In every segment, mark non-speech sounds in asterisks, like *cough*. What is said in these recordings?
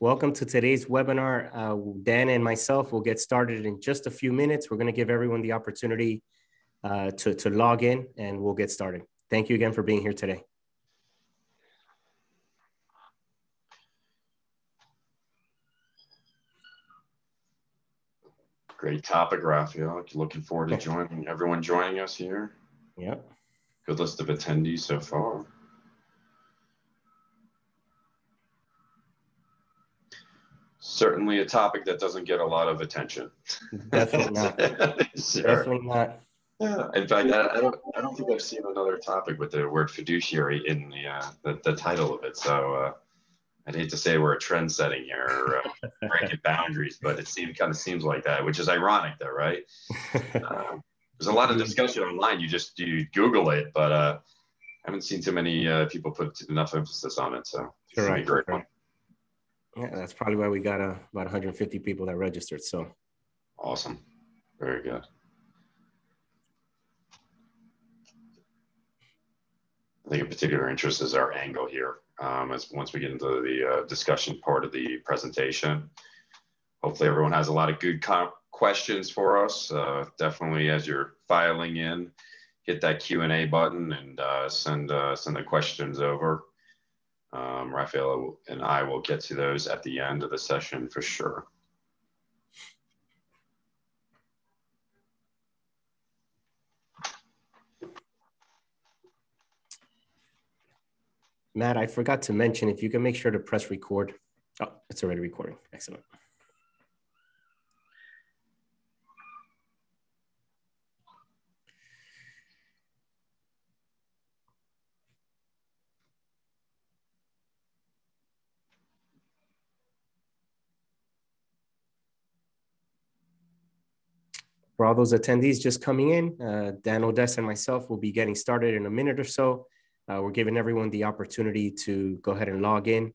Welcome to today's webinar. Uh, Dan and myself will get started in just a few minutes. We're going to give everyone the opportunity uh, to, to log in and we'll get started. Thank you again for being here today. Great topic, Rafael. Looking forward to joining everyone joining us here. Yep. Good list of attendees so far. Certainly a topic that doesn't get a lot of attention. *laughs* Definitely not. *laughs* sure. Definitely not. Yeah. In fact, I, I, don't. I don't think I've seen another topic with the word fiduciary in the uh, the, the, title of it. So uh, I'd hate to say we're a trend setting here, or, uh, *laughs* breaking boundaries, but it seems kind of seems like that, which is ironic, though, right? Uh, there's a lot of discussion online. You just you Google it, but uh, I haven't seen too many uh, people put enough emphasis on it. So right, great right. Yeah, that's probably why we got uh, about 150 people that registered. So awesome, very good. I think a particular interest is our angle here. Um, as once we get into the uh, discussion part of the presentation, hopefully everyone has a lot of good questions for us. Uh, definitely, as you're filing in, hit that Q and A button and uh, send uh, send the questions over. Um, Rafael and I will get to those at the end of the session for sure. Matt, I forgot to mention if you can make sure to press record. Oh, it's already recording. Excellent. For all those attendees just coming in, uh, Dan Odess and myself will be getting started in a minute or so. Uh, we're giving everyone the opportunity to go ahead and log in.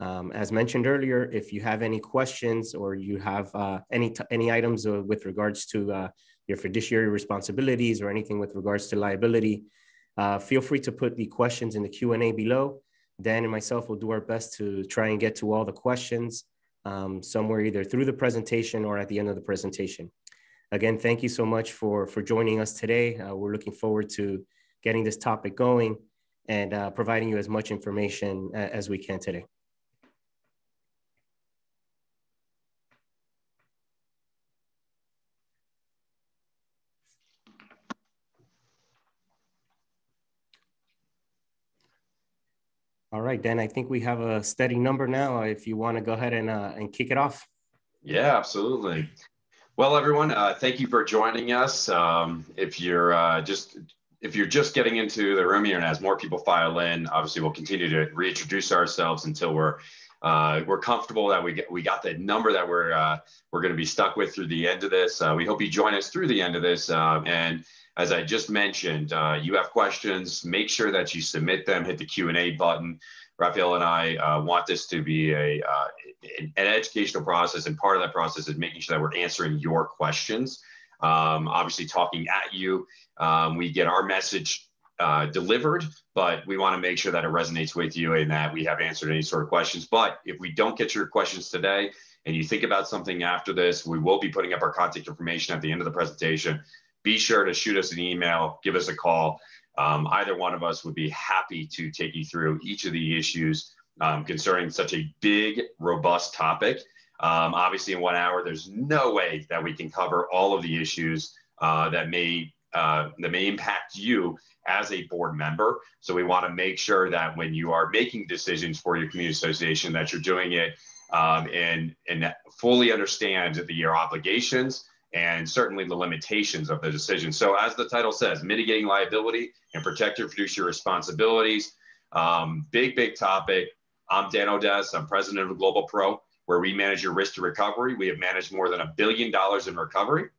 Um, as mentioned earlier, if you have any questions or you have uh, any any items uh, with regards to uh, your fiduciary responsibilities or anything with regards to liability, uh, feel free to put the questions in the Q&A below. Dan and myself will do our best to try and get to all the questions um, somewhere either through the presentation or at the end of the presentation. Again, thank you so much for, for joining us today. Uh, we're looking forward to getting this topic going and uh, providing you as much information uh, as we can today. All right, Dan, I think we have a steady number now. If you want to go ahead and, uh, and kick it off. Yeah, absolutely. Well, everyone, uh, thank you for joining us. Um, if you're uh, just if you're just getting into the room here, and as more people file in, obviously we'll continue to reintroduce ourselves until we're uh, we're comfortable that we get we got the number that we're uh, we're going to be stuck with through the end of this. Uh, we hope you join us through the end of this. Um, and as I just mentioned, uh, you have questions. Make sure that you submit them. Hit the Q and A button. Rafael and I uh, want this to be a uh, an educational process, and part of that process is making sure that we're answering your questions. Um, obviously, talking at you, um, we get our message uh, delivered, but we want to make sure that it resonates with you and that we have answered any sort of questions. But if we don't get your questions today, and you think about something after this, we will be putting up our contact information at the end of the presentation. Be sure to shoot us an email, give us a call. Um, either one of us would be happy to take you through each of the issues um, concerning such a big, robust topic. Um, obviously, in one hour, there's no way that we can cover all of the issues uh, that may uh, that may impact you as a board member. So we want to make sure that when you are making decisions for your community association, that you're doing it um, and and fully understand the, your obligations and certainly the limitations of the decision. So, as the title says, mitigating liability and protect your fiduciary responsibilities. Um, big, big topic. I'm Dan Odess. I'm president of Global Pro, where we manage your risk to recovery. We have managed more than a billion dollars in recovery.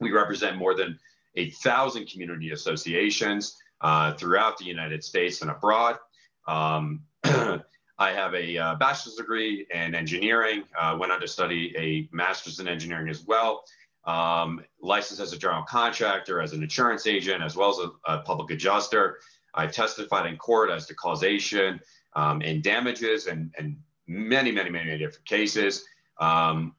We represent more than a thousand community associations uh, throughout the United States and abroad. Um, *clears throat* I have a uh, bachelor's degree in engineering, uh, went on to study a master's in engineering as well um, licensed as a general contractor, as an insurance agent, as well as a, a public adjuster. I testified in court as to causation um, and damages and, and many, many, many, many different cases. Um,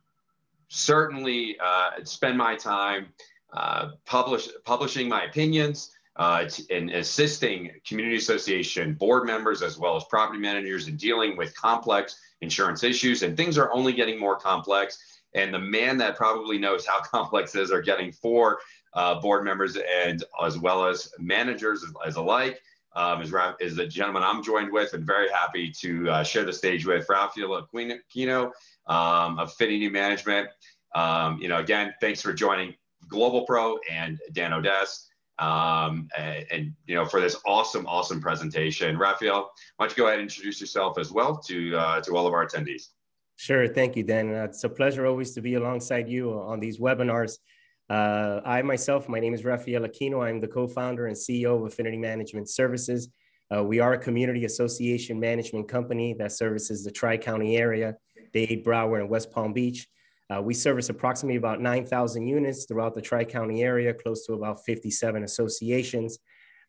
certainly uh, spend my time uh, publish, publishing my opinions uh, and assisting community association board members as well as property managers in dealing with complex insurance issues. And things are only getting more complex. And the man that probably knows how *laughs* complex is are getting for uh, board members and as well as managers as, as alike um, is, is the gentleman I'm joined with and very happy to uh, share the stage with Rafael Aquino um, of Affinity Management. Um, you know, again, thanks for joining Global Pro and Dan Odess. Um, and, and, you know, for this awesome, awesome presentation. Rafael, why don't you go ahead and introduce yourself as well to, uh, to all of our attendees. Sure. Thank you, Dan. Uh, it's a pleasure always to be alongside you on these webinars. Uh, I myself, my name is Rafael Aquino. I'm the co-founder and CEO of Affinity Management Services. Uh, we are a community association management company that services the Tri-County area, Dade, Broward, and West Palm Beach. Uh, we service approximately about 9,000 units throughout the Tri-County area, close to about 57 associations.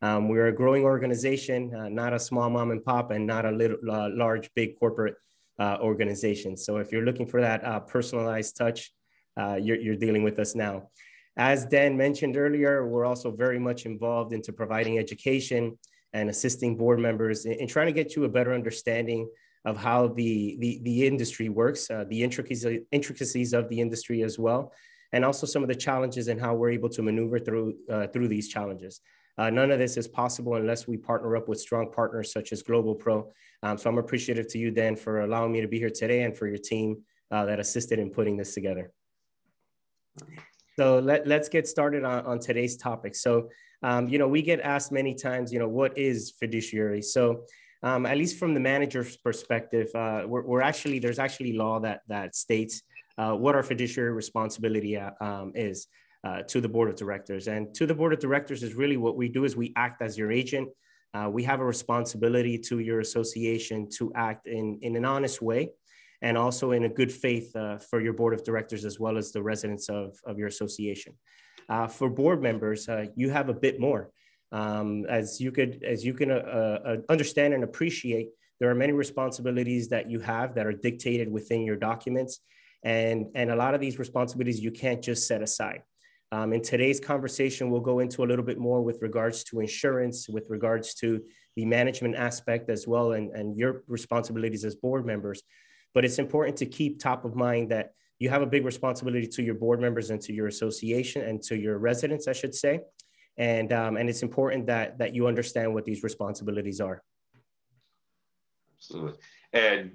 Um, we're a growing organization, uh, not a small mom and pop and not a little, uh, large, big corporate uh, organization. So if you're looking for that personalized touch, uh, you're, you're dealing with us now. As Dan mentioned earlier, we're also very much involved into providing education and assisting board members in, in trying to get you a better understanding of how the, the, the industry works, uh, the intricacies, intricacies of the industry as well, and also some of the challenges and how we're able to maneuver through, uh, through these challenges. Uh, none of this is possible unless we partner up with strong partners such as Global Pro. Um, so I'm appreciative to you, Dan, for allowing me to be here today and for your team uh, that assisted in putting this together. So let, let's get started on, on today's topic. So, um, you know, we get asked many times, you know, what is fiduciary? So um, at least from the manager's perspective, uh, we're, we're, actually, there's actually law that, that states uh, what our fiduciary responsibility uh, um, is uh, to the board of directors. And to the board of directors is really what we do is we act as your agent. Uh, we have a responsibility to your association to act in, in an honest way and also in a good faith uh, for your board of directors as well as the residents of, of your association. Uh, for board members, uh, you have a bit more. Um, as you could, as you can uh, uh, understand and appreciate, there are many responsibilities that you have that are dictated within your documents, and and a lot of these responsibilities you can't just set aside. Um, in today's conversation, we'll go into a little bit more with regards to insurance, with regards to the management aspect as well, and, and your responsibilities as board members. But it's important to keep top of mind that you have a big responsibility to your board members and to your association and to your residents, I should say. And, um, and it's important that, that you understand what these responsibilities are. Absolutely. And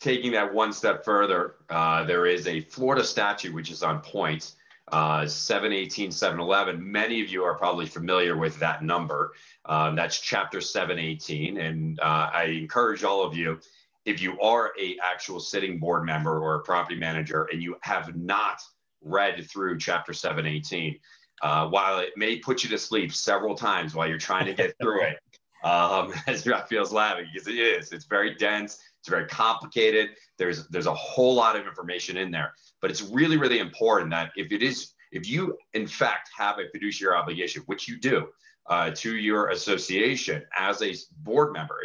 taking that one step further, uh, there is a Florida statute which is on point, uh, 718, 711. Many of you are probably familiar with that number. Um, that's chapter 718. And uh, I encourage all of you, if you are a actual sitting board member or a property manager and you have not read through chapter 718 uh, while it may put you to sleep several times while you're trying to get through it *laughs* um, *laughs* as feels laughing because it is it's very dense it's very complicated there's there's a whole lot of information in there but it's really really important that if it is if you in fact have a fiduciary obligation which you do uh, to your association as a board member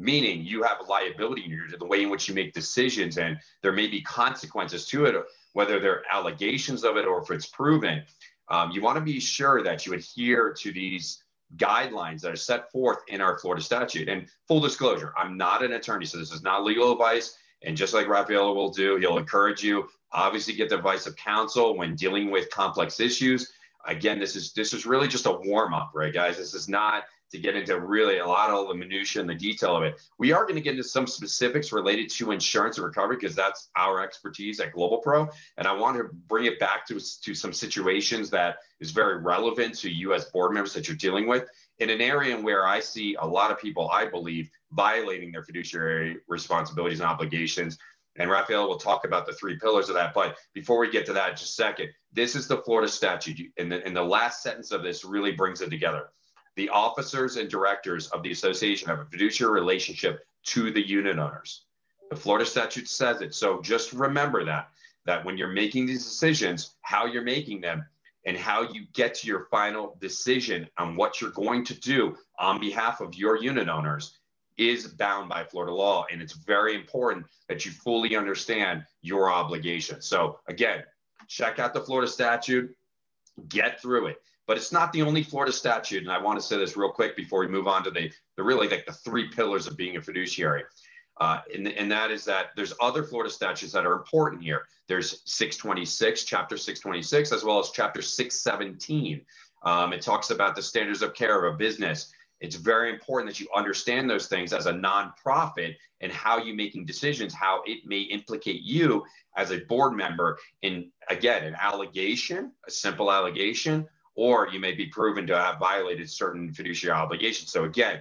meaning you have a liability in the way in which you make decisions and there may be consequences to it whether they're allegations of it or if it's proven. Um, you want to be sure that you adhere to these guidelines that are set forth in our florida statute. And full disclosure i'm not an attorney so this is not legal advice. And just like Rafael will do he'll encourage you obviously get the advice of counsel when dealing with complex issues. Again this is this is really just a warm up right guys? This is not to get into really a lot of the minutia and the detail of it. We are going to get into some specifics related to insurance and recovery because that's our expertise at Global Pro. And I want to bring it back to, to some situations that is very relevant to you as board members that you're dealing with in an area where I see a lot of people, I believe, violating their fiduciary responsibilities and obligations. And Rafael will talk about the three pillars of that. But before we get to that, just a second, this is the Florida statute. And the, and the last sentence of this really brings it together the officers and directors of the association have a fiduciary relationship to the unit owners. The Florida statute says it. So just remember that, that when you're making these decisions, how you're making them and how you get to your final decision on what you're going to do on behalf of your unit owners is bound by Florida law. And it's very important that you fully understand your obligation. So, again, check out the Florida statute, get through it. But it's not the only Florida statute. And I want to say this real quick before we move on to the, the really like the three pillars of being a fiduciary. Uh, and, and that is that there's other Florida statutes that are important here. There's 626, chapter 626, as well as chapter 617. Um, it talks about the standards of care of a business. It's very important that you understand those things as a nonprofit and how you making decisions, how it may implicate you as a board member in, again, an allegation, a simple allegation, or you may be proven to have violated certain fiduciary obligations. So again,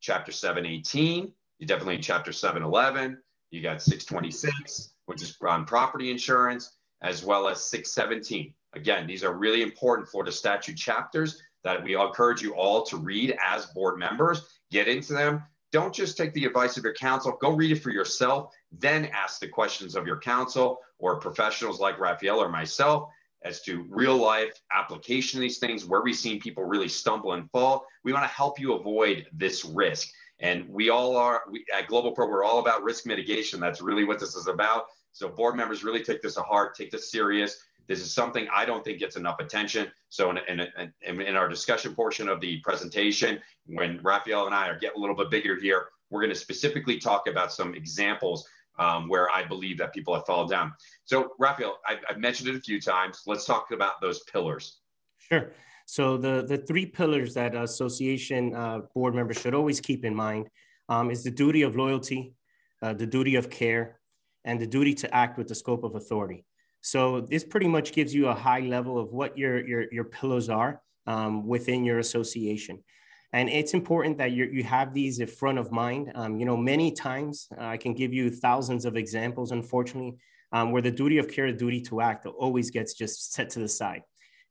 chapter 718, you definitely chapter 711, you got 626, which is on property insurance, as well as 617. Again, these are really important Florida statute chapters that we encourage you all to read as board members. Get into them. Don't just take the advice of your counsel. Go read it for yourself. Then ask the questions of your counsel or professionals like Rafael or myself as to real life application of these things, where we've seen people really stumble and fall. We want to help you avoid this risk. And we all are we, at Global Pro, we're all about risk mitigation. That's really what this is about. So board members really take this to heart, take this serious. This is something I don't think gets enough attention. So in, in, in, in our discussion portion of the presentation, when Rafael and I are getting a little bit bigger here, we're going to specifically talk about some examples um, where I believe that people have fallen down. So Rafael, I've, I've mentioned it a few times. Let's talk about those pillars. Sure. So the, the three pillars that association uh, board members should always keep in mind um, is the duty of loyalty, uh, the duty of care, and the duty to act with the scope of authority. So this pretty much gives you a high level of what your, your, your pillars are um, within your association. And it's important that you you have these in front of mind. Um, you know, many times uh, I can give you thousands of examples, unfortunately, um, where the duty of care, duty to act always gets just set to the side.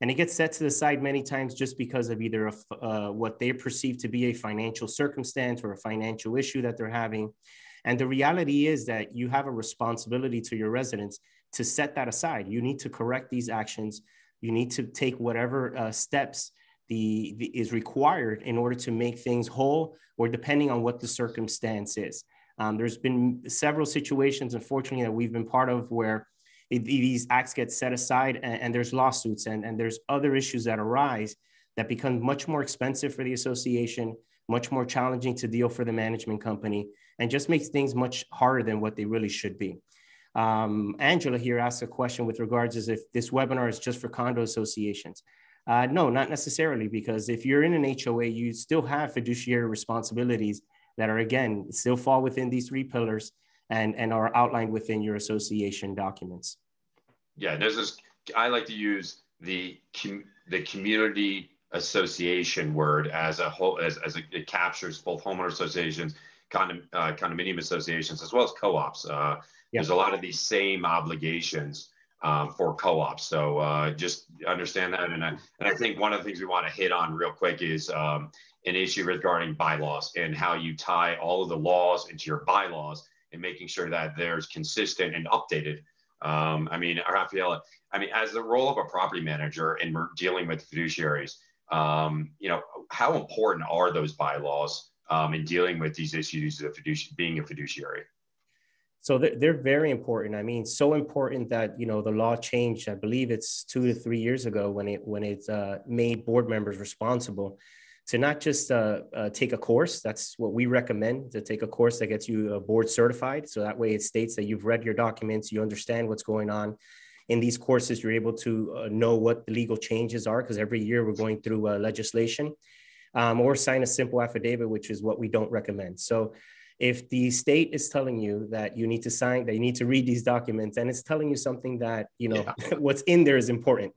And it gets set to the side many times just because of either a, uh, what they perceive to be a financial circumstance or a financial issue that they're having. And the reality is that you have a responsibility to your residents to set that aside. You need to correct these actions. You need to take whatever uh, steps the, the, is required in order to make things whole or depending on what the circumstance is. Um, there's been several situations, unfortunately, that we've been part of where it, these acts get set aside and, and there's lawsuits and, and there's other issues that arise that become much more expensive for the association, much more challenging to deal for the management company, and just makes things much harder than what they really should be. Um, Angela here asked a question with regards as if this webinar is just for condo associations. Uh, no, not necessarily, because if you're in an HOA, you still have fiduciary responsibilities that are, again, still fall within these three pillars and, and are outlined within your association documents. Yeah, there's this, I like to use the, com, the community association word as a whole, as, as it captures both homeowner associations, condom, uh, condominium associations, as well as co-ops. Uh, yeah. There's a lot of these same obligations um, for co-ops. So uh, just understand that. And I, and I think one of the things we want to hit on real quick is um, an issue regarding bylaws and how you tie all of the laws into your bylaws and making sure that there's consistent and updated. Um, I mean, Rafaela, I mean, as the role of a property manager and we're dealing with fiduciaries, um, you know, how important are those bylaws um, in dealing with these issues of fiduci- being a fiduciary? So they're, they're very important. I mean, so important that you know the law changed. I believe it's two to three years ago when it when it uh, made board members responsible to not just uh, uh, take a course. That's what we recommend to take a course that gets you uh, board certified. So that way it states that you've read your documents, you understand what's going on. In these courses, you're able to uh, know what the legal changes are because every year we're going through uh, legislation. Um, or sign a simple affidavit, which is what we don't recommend. So if the state is telling you that you need to sign that you need to read these documents and it's telling you something that you know yeah. *laughs* what's in there is important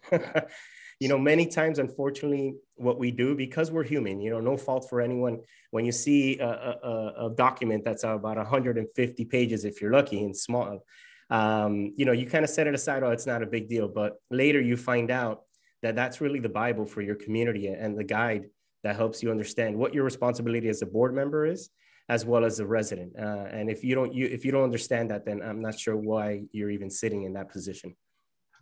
*laughs* you know many times unfortunately what we do because we're human you know no fault for anyone when you see a, a, a document that's about 150 pages if you're lucky and small um, you know you kind of set it aside oh it's not a big deal but later you find out that that's really the bible for your community and the guide that helps you understand what your responsibility as a board member is as well as a resident. Uh, and if you don't you if you don't understand that, then I'm not sure why you're even sitting in that position.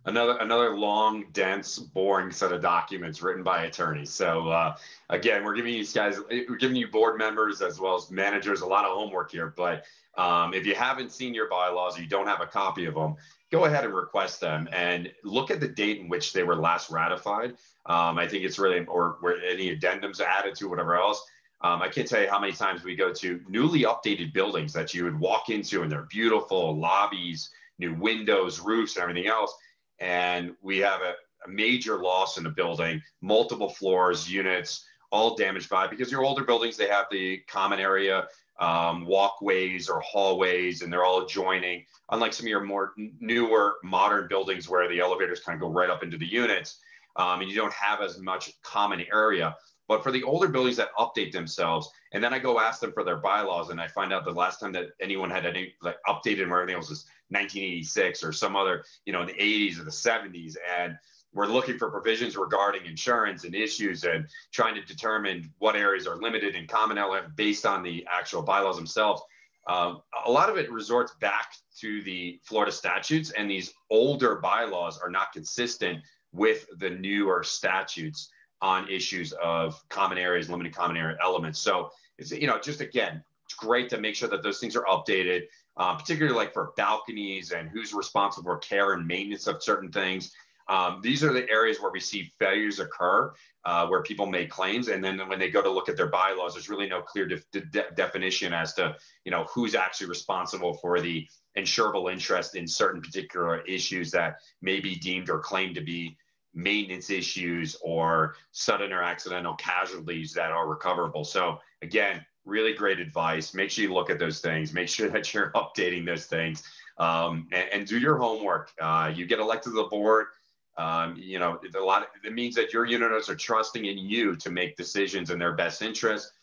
another another long, dense, boring set of documents written by attorneys. So uh, again, we're giving you guys, we're giving you board members as well as managers a lot of homework here. But um, if you haven't seen your bylaws or you don't have a copy of them, go ahead and request them and look at the date in which they were last ratified. Um, I think it's really, or where any addendums added to whatever else. Um, I can't tell you how many times we go to newly updated buildings that you would walk into and they're beautiful lobbies, new windows, roofs, and everything else. And we have a, a major loss in the building, multiple floors, units, all damaged by because your older buildings, they have the common area um, walkways or hallways and they're all adjoining unlike some of your more newer modern buildings where the elevators kind of go right up into the units um, and you don't have as much common area but for the older buildings that update themselves and then i go ask them for their bylaws and i find out the last time that anyone had any like updated where everything else was 1986 or some other you know in the 80s or the 70s and we're looking for provisions regarding insurance and issues and trying to determine what areas are limited in common element based on the actual bylaws themselves. Um, a lot of it resorts back to the Florida statutes, and these older bylaws are not consistent with the newer statutes on issues of common areas, limited common area elements. So it's you know just again, it's great to make sure that those things are updated, uh, particularly like for balconies and who's responsible for care and maintenance of certain things. Um, these are the areas where we see failures occur, uh, where people make claims, and then when they go to look at their bylaws, there's really no clear de- de- definition as to you know who's actually responsible for the insurable interest in certain particular issues that may be deemed or claimed to be maintenance issues or sudden or accidental casualties that are recoverable. So again, really great advice. Make sure you look at those things. Make sure *laughs* that you're updating those things um, and, and, do your homework. Uh, you get elected to the board um, you know, a lot of, it means that your units are trusting in you to make decisions in their best interest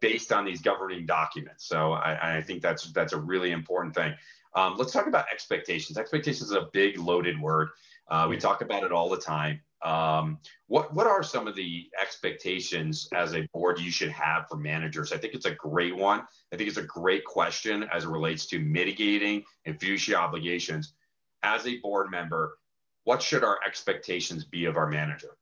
based on these governing documents. So I, I, think that's that's a really important thing. Um, let's talk about expectations. Expectations is a big loaded word. Uh, we talk about it all the time. Um, what what are some of the expectations as a board you should have for managers? I think it's a great one. I think it's a great question as it relates to mitigating and fiduciary obligations. As a board member, what should our expectations be of our manager?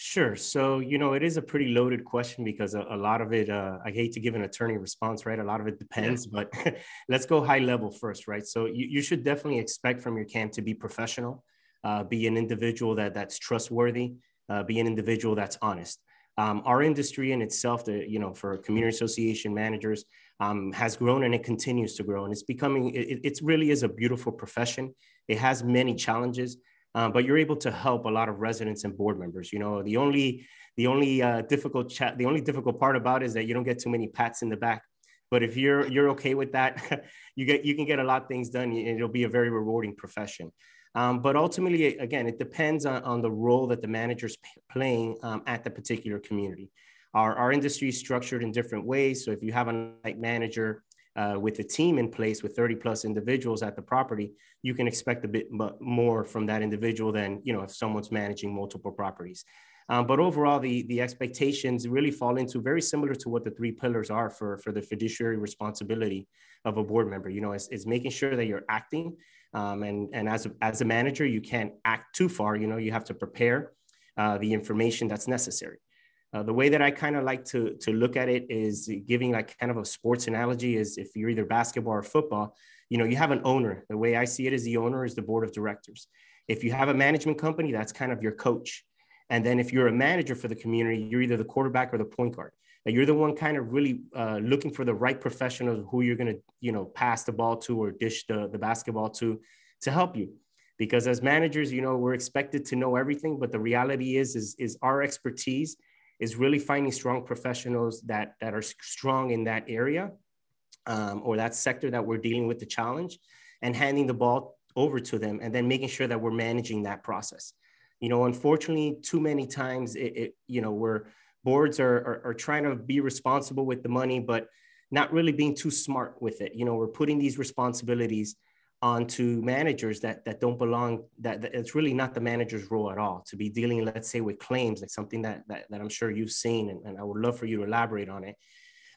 Sure. So, you know, it is a pretty loaded question because a, a lot of it, uh, I hate to give an attorney response, right? A lot of it depends, but *laughs* let's go high level first, right? So, you, you should definitely expect from your CAM to be professional, uh, be an individual that that's trustworthy, uh, be an individual that's honest. Um, our industry in itself, the, you know, for community association managers, um, has grown and it continues to grow. And it's becoming, it, it really is a beautiful profession. It has many challenges, uh, but you're able to help a lot of residents and board members. You know, the only, the only uh, difficult chat, the only difficult part about it is that you don't get too many pats in the back. But if you're you're okay with that, *laughs* you get you can get a lot of things done, and it'll be a very rewarding profession. Um, but ultimately, again, it depends on, on the role that the manager's playing um, at the particular community. Our, our industry is structured in different ways. So if you have a night manager uh, with a team in place with 30 plus individuals at the property, you can expect a bit more from that individual than, you know, if someone's managing multiple properties. Um, but overall, the, the expectations really fall into very similar to what the three pillars are for, for the fiduciary responsibility of a board member. You know, it's, it's making sure that you're acting. Um, and and as, a, as a manager, you can't act too far. You know, you have to prepare uh, the information that's necessary. Uh, the way that I kind of like to, to look at it is giving like kind of a sports analogy is if you're either basketball or football, you know, you have an owner. The way I see it is the owner is the board of directors. If you have a management company, that's kind of your coach. And then if you're a manager for the community, you're either the quarterback or the point guard. You're the one kind of really uh, looking for the right professionals who you're going to, you know, pass the ball to or dish the, the basketball to to help you. Because as managers, you know, we're expected to know everything, but the reality is, is, is our expertise is really finding strong professionals that, that are strong in that area um, or that sector that we're dealing with the challenge and handing the ball over to them and then making sure that we're managing that process. You know, unfortunately, too many times, it, it you know, where boards are, are, are trying to be responsible with the money, but not really being too smart with it. You know, we're putting these responsibilities onto managers that that don't belong that, that, it's really not the manager's role at all to be dealing let's say with claims like something that that, that i'm sure you've seen and, and i would love for you to elaborate on it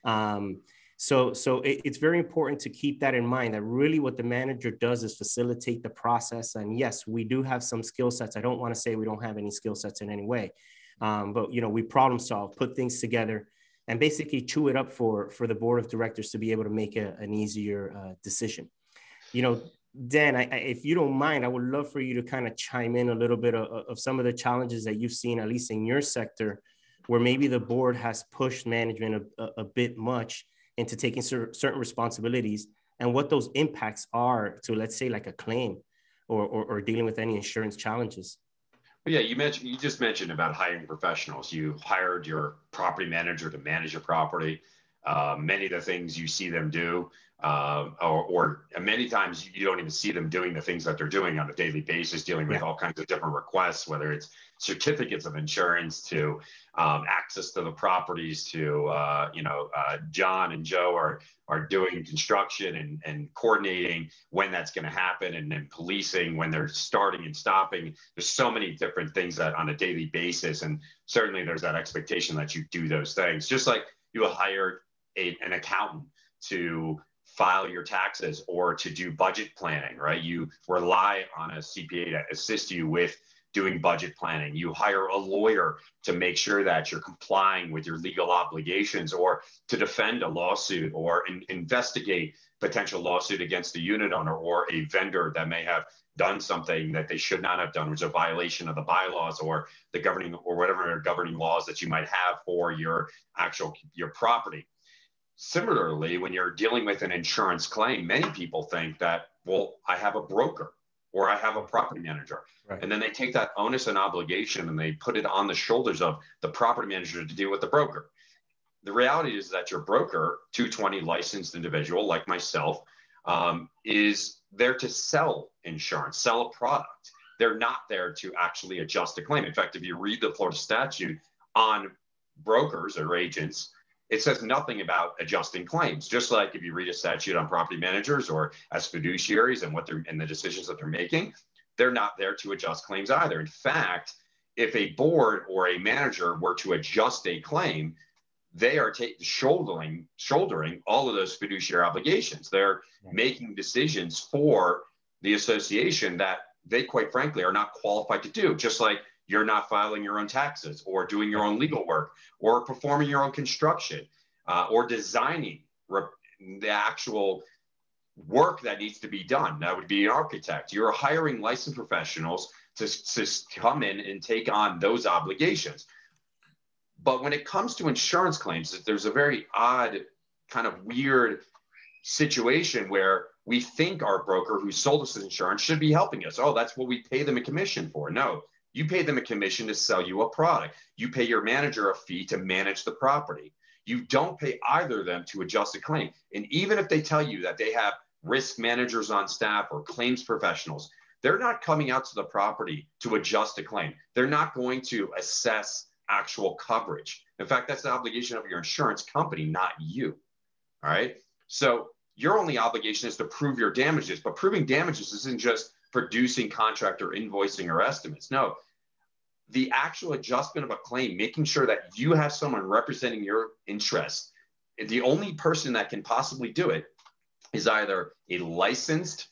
um, So, so it, it's very important to keep that in mind that really what the manager does is facilitate the process. And yes, we do have some skill sets. I don't want to say we don't have any skill sets in any way, um, but you know, we problem solve, put things together, and basically chew it up for for the board of directors to be able to make a, an easier uh, decision. You know, Dan, I, I, if you don't mind, I would love for you to kind of chime in a little bit of, of some of the challenges that you've seen, at least in your sector, where maybe the board has pushed management a, a, a bit much into taking cer- certain responsibilities and what those impacts are to let's say like a claim or, or, or dealing with any insurance challenges yeah, you mentioned you just mentioned about hiring professionals. You hired your property manager to manage your property. Uh, many of the things you see them do, uh, or, or, many times you don't even see them doing the things that they're doing on a daily basis, dealing with yeah. all kinds of different requests, whether it's certificates of insurance to um, access to the properties to uh, you know uh, John and Joe are are doing construction and, and coordinating when that's going to happen and then policing when they're starting and stopping. There's so many different things that on a daily basis, and certainly there's that expectation that you do those things. Just like you hired a, an accountant to file your taxes or to do budget planning, right? You rely on a CPA to assist you with doing budget planning. You hire a lawyer to make sure that you're complying with your legal obligations or to defend a lawsuit or in, investigate potential lawsuit against a unit owner or a vendor that may have done something that they should not have done, which is a violation of the bylaws or the governing or whatever governing laws that you might have for your actual your property. Similarly, when you're dealing with an insurance claim, many people think that, well, I have a broker or I have a property manager. Right. And then they take that onus and obligation and they put it on the shoulders of the property manager to deal with the broker. The reality is that your broker, 220 licensed individual like myself, um, is there to sell insurance, sell a product. They're not there to actually adjust a claim. In fact, if you read the Florida statute on brokers or agents, it says nothing about adjusting claims. Just like if you read a statute on property managers or as fiduciaries and what they're and the decisions that they're making, they're not there to adjust claims either. In fact, if a board or a manager were to adjust a claim, they are ta- shouldering shouldering all of those fiduciary obligations. They're making decisions for the association that they quite frankly are not qualified to do. Just like you're not filing your own taxes or doing your own legal work or performing your own construction uh, or designing the actual work that needs to be done. That would be an architect. You're hiring licensed professionals to, to come in and take on those obligations. But when it comes to insurance claims, there's a very odd, kind of weird situation where we think our broker who sold us insurance should be helping us. Oh, that's what we pay them a commission for. No, you pay them a commission to sell you a product. You pay your manager a fee to manage the property. You don't pay either of them to adjust a claim. And even if they tell you that they have risk managers on staff or claims professionals, they're not coming out to the property to adjust a claim. They're not going to assess actual coverage. In fact, that's the obligation of your insurance company, not you. All right. So your only obligation is to prove your damages, but proving damages isn't just producing contractor invoicing or estimates. No, the actual adjustment of a claim, making sure that you have someone representing your interest. The only person that can possibly do it is either a licensed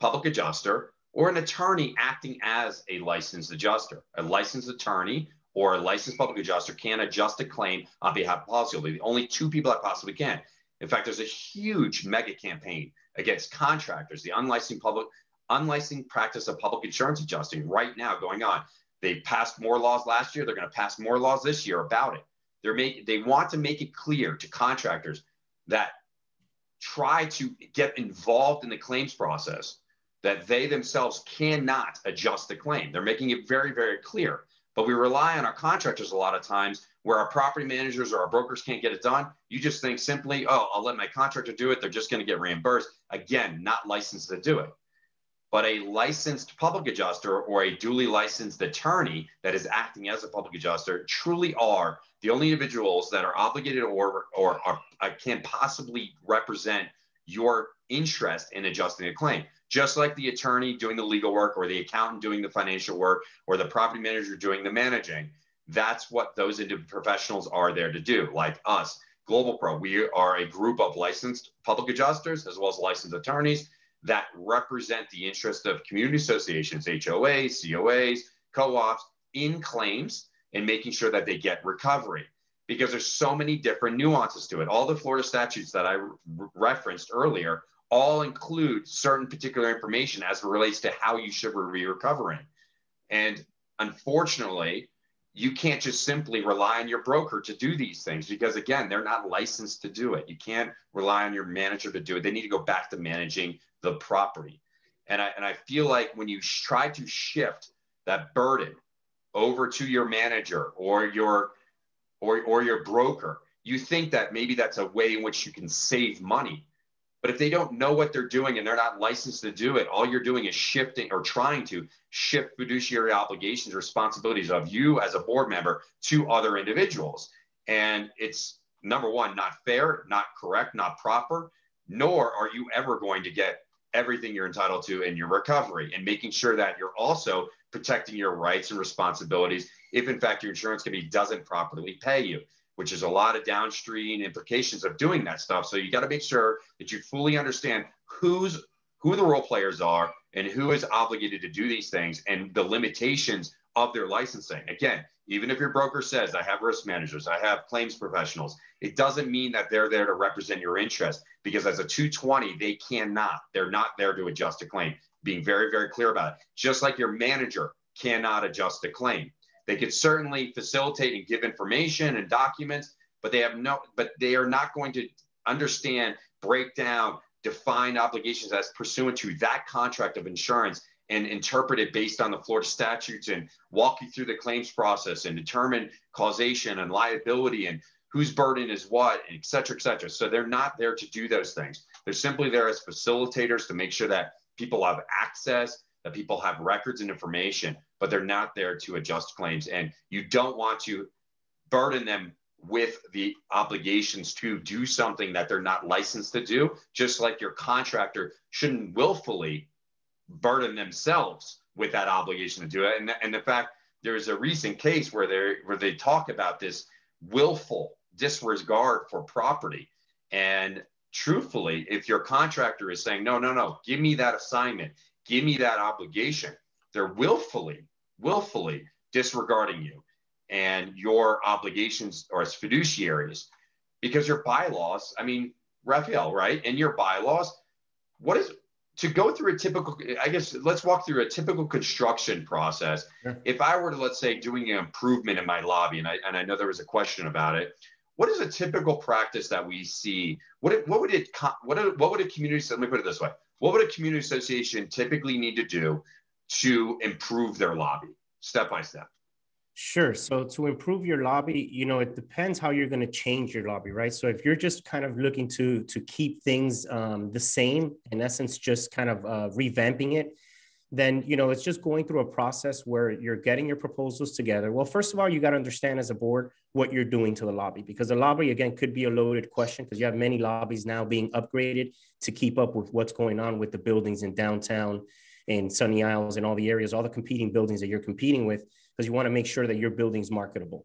public adjuster or an attorney acting as a licensed adjuster. A licensed attorney or a licensed public adjuster can adjust a claim on behalf of policyholder. The only two people that possibly can. In fact, there's a huge mega campaign against contractors, the unlicensed public unlicensed practice of public insurance adjusting right now going on. They passed more laws last year. They're going to pass more laws this year about it. They're make, they want to make it clear to contractors that try to get involved in the claims process that they themselves cannot adjust the claim. They're making it very, very clear. But we rely on our contractors a lot of times where our property managers or our brokers can't get it done. You just think simply, oh, I'll let my contractor do it. They're just going to get reimbursed. Again, not licensed to do it but a licensed public adjuster or a duly licensed attorney that is acting as a public adjuster truly are the only individuals that are obligated or, or uh, can possibly represent your interest in adjusting a claim. Just like the attorney doing the legal work or the accountant doing the financial work or the property manager doing the managing. That's what those professionals are there to do, like us Global Pro. We are a group of licensed public adjusters as well as licensed attorneys that represent the interest of community associations, HOAs, COAs, co-ops in claims and making sure that they get recovery because there's so many different nuances to it. All the Florida statutes that I re- referenced earlier all include certain particular information as it relates to how you should be recovering. And unfortunately, you can't just simply rely on your broker to do these things because again they're not licensed to do it you can't rely on your manager to do it they need to go back to managing the property and i, and I feel like when you try to shift that burden over to your manager or your or, or your broker you think that maybe that's a way in which you can save money but if they don't know what they're doing and they're not licensed to do it, all you're doing is shifting or trying to shift fiduciary obligations, responsibilities of you as a board member to other individuals. And it's number one, not fair, not correct, not proper, nor are you ever going to get everything you're entitled to in your recovery and making sure that you're also protecting your rights and responsibilities if in fact your insurance company doesn't properly pay you which is a lot of downstream implications of doing that stuff. So you got to make sure that you fully understand who's who the role players are and who is obligated to do these things and the limitations of their licensing. Again, even if your broker says, I have risk managers, I have claims professionals, it doesn't mean that they're there to represent your interest because as a 220, they cannot. They're not there to adjust a claim. Being very, very clear about it. Just like your manager cannot adjust a claim. They could certainly facilitate and give information and documents, but they have no, but they are not going to understand, break down, define obligations as pursuant to that contract of insurance and interpret it based on the Florida statutes and walk you through the claims process and determine causation and liability and whose burden is what, et cetera, et cetera. So they're not there to do those things. They're simply there as facilitators to make sure that people have access that people have records and information, but they're not there to adjust claims. And you don't want to burden them with the obligations to do something that they're not licensed to do, just like your contractor shouldn't willfully burden themselves with that obligation to do it. And, and the fact there's a recent case where they where they talk about this willful disregard for property. And truthfully, if your contractor is saying, no, no, no, give me that assignment, give me that obligation. They're willfully, willfully disregarding you and your obligations or as fiduciaries because your bylaws, I mean, Rafael, right? And your bylaws, what is to go through a typical, I guess, let's walk through a typical construction process. If I were to, let's say, doing an improvement in my lobby, and I, and I know there was a question about it, what is a typical practice that we see? What, what would it, what, what would a community, let me put it this way. What would a community association typically need to do to improve their lobby step by step? Sure. So to improve your lobby, you know, it depends how you're going to change your lobby, right? So if you're just kind of looking to to keep things um, the same, in essence, just kind of uh, revamping it, then you know it's just going through a process where you're getting your proposals together well first of all you got to understand as a board what you're doing to the lobby because the lobby again could be a loaded question because you have many lobbies now being upgraded to keep up with what's going on with the buildings in downtown in sunny isles and all the areas all the competing buildings that you're competing with because you want to make sure that your building's marketable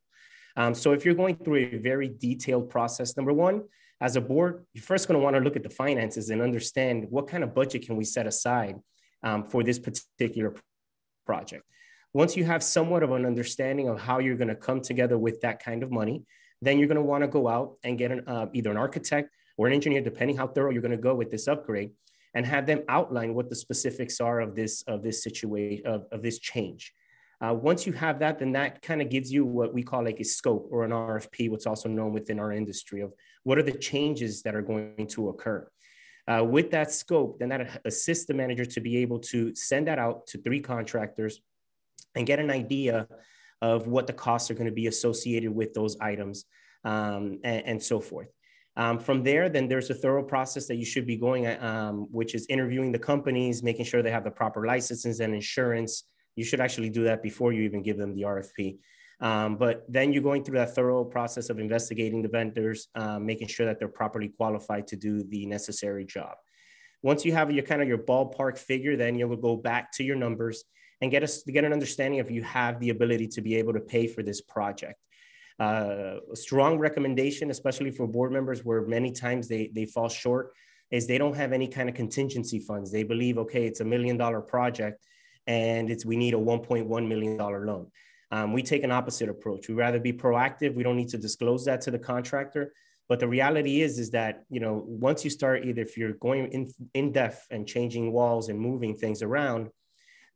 um, so if you're going through a very detailed process number one as a board you're first going to want to look at the finances and understand what kind of budget can we set aside um, for this particular project. Once you have somewhat of an understanding of how you're going to come together with that kind of money, then you're going to want to go out and get an, uh, either an architect or an engineer, depending how thorough you're going to go with this upgrade, and have them outline what the specifics are of this of this situation of, of this change. Uh, once you have that, then that kind of gives you what we call like a scope or an RFP, what's also known within our industry of what are the changes that are going to occur. Uh, with that scope, then that assists the manager to be able to send that out to three contractors and get an idea of what the costs are going to be associated with those items um, and, and, so forth. Um, from there, then there's a thorough process that you should be going at, um, which is interviewing the companies, making sure they have the proper licenses and insurance. You should actually do that before you even give them the RFP. Um, but then you're going through that thorough process of investigating the vendors, um, making sure that they're properly qualified to do the necessary job. Once you have your kind of your ballpark figure, then you'll go back to your numbers and get us get an understanding if you have the ability to be able to pay for this project. Uh, a strong recommendation, especially for board members, where many times they they fall short, is they don't have any kind of contingency funds. They believe, okay, it's a million dollar project, and it's we need a 1.1 million dollar loan. Um, we take an opposite approach. We rather be proactive. We don't need to disclose that to the contractor. But the reality is, is that you know once you start either if you're going in in depth and changing walls and moving things around,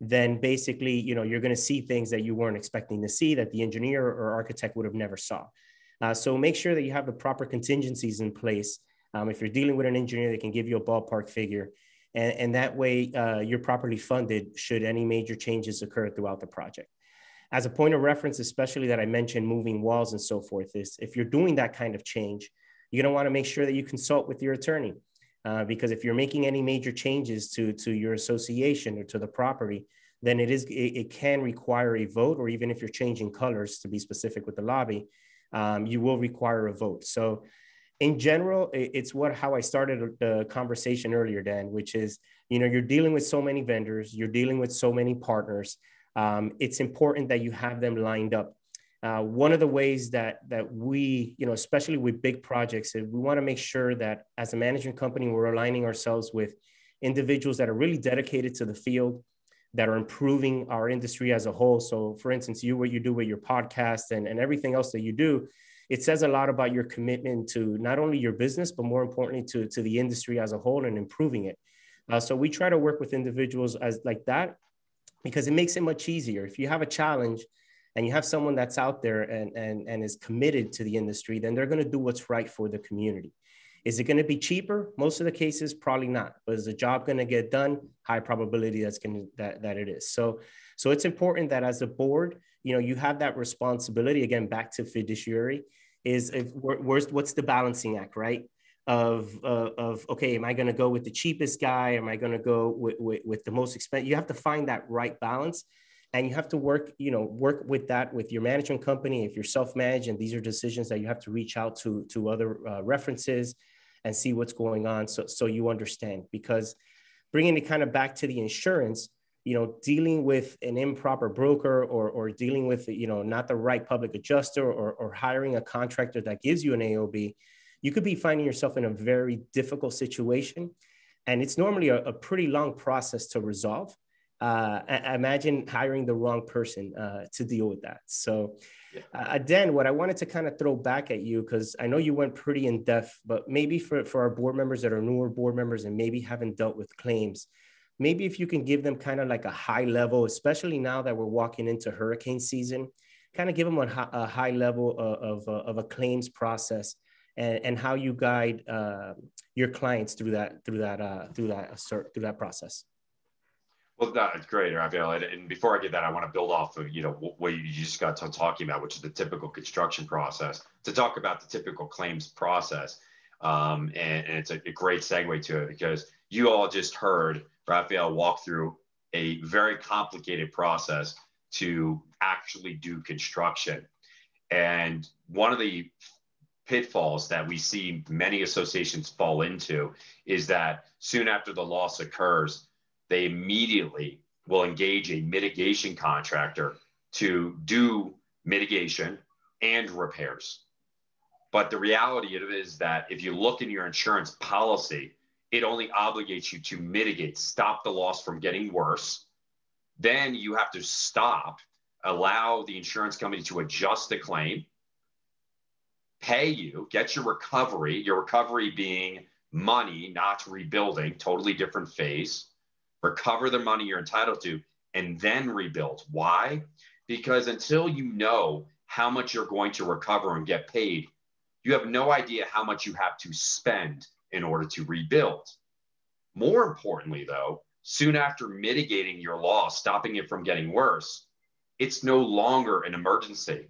then basically you know you're going to see things that you weren't expecting to see that the engineer or architect would have never saw. Uh, so make sure that you have the proper contingencies in place. Um, if you're dealing with an engineer, they can give you a ballpark figure, and, and that way uh, you're properly funded should any major changes occur throughout the project as a point of reference, especially that I mentioned moving walls and so forth, is if you're doing that kind of change, you're want to make sure that you consult with your attorney. Uh, because if you're making any major changes to, to your association or to the property, then it is it, it can require a vote, or even if you're changing colors to be specific with the lobby, um, you will require a vote. So in general, it's what how I started the conversation earlier, Dan, which is you know you're dealing with so many vendors, you're dealing with so many partners um, it's important that you have them lined up. Uh, one of the ways that that we, you know, especially with big projects, we want to make sure that as a management company, we're aligning ourselves with individuals that are really dedicated to the field, that are improving our industry as a whole. So, for instance, you what you do with your podcast and, and everything else that you do, it says a lot about your commitment to not only your business, but more importantly to, to the industry as a whole and improving it. Uh, so we try to work with individuals as like that because it makes it much easier. If you have a challenge and you have someone that's out there and, and, and is committed to the industry, then they're going to do what's right for the community. Is it going to be cheaper? Most of the cases, probably not. But is the job going to get done? High probability that's going to, that, that it is. So, so it's important that as a board, you know, you have that responsibility. Again, back to fiduciary, is if, where's what's the balancing act, right? of uh, of okay am i going to go with the cheapest guy am i going to go with, with, with, the most expensive you have to find that right balance and you have to work you know work with that with your management company if you're self-managed and these are decisions that you have to reach out to to other uh, references and see what's going on so so you understand because bringing it kind of back to the insurance you know dealing with an improper broker or or dealing with you know not the right public adjuster or or hiring a contractor that gives you an aob you could be finding yourself in a very difficult situation. And it's normally a, a pretty long process to resolve. Uh, imagine hiring the wrong person uh, to deal with that. So, uh, Dan, what I wanted to kind of throw back at you, because I know you went pretty in depth, but maybe for, for our board members that are newer board members and maybe haven't dealt with claims, maybe if you can give them kind of like a high level, especially now that we're walking into hurricane season, kind of give them a, a high level of, of, of a claims process and, and how you guide uh, your clients through that through that uh, through that through that process. Well, that's great, Rafael. And before I get that, I want to build off of you know what you just got to talking about, which is the typical construction process. To talk about the typical claims process, um, and, and, it's a, a, great segue to it because you all just heard Rafael walk through a very complicated process to actually do construction. And one of the pitfalls that we see many associations fall into is that soon after the loss occurs, they immediately will engage a mitigation contractor to do mitigation and repairs. But the reality of it is that if you look in your insurance policy, it only obligates you to mitigate, stop the loss from getting worse. Then you have to stop, allow the insurance company to adjust the claim, pay you, get your recovery, your recovery being money, not rebuilding, totally different phase, recover the money you're entitled to, and then rebuild. Why? Because until you know how much you're going to recover and get paid, you have no idea how much you have to spend in order to rebuild. More importantly, though, soon after mitigating your loss, stopping it from getting worse, it's no longer an emergency.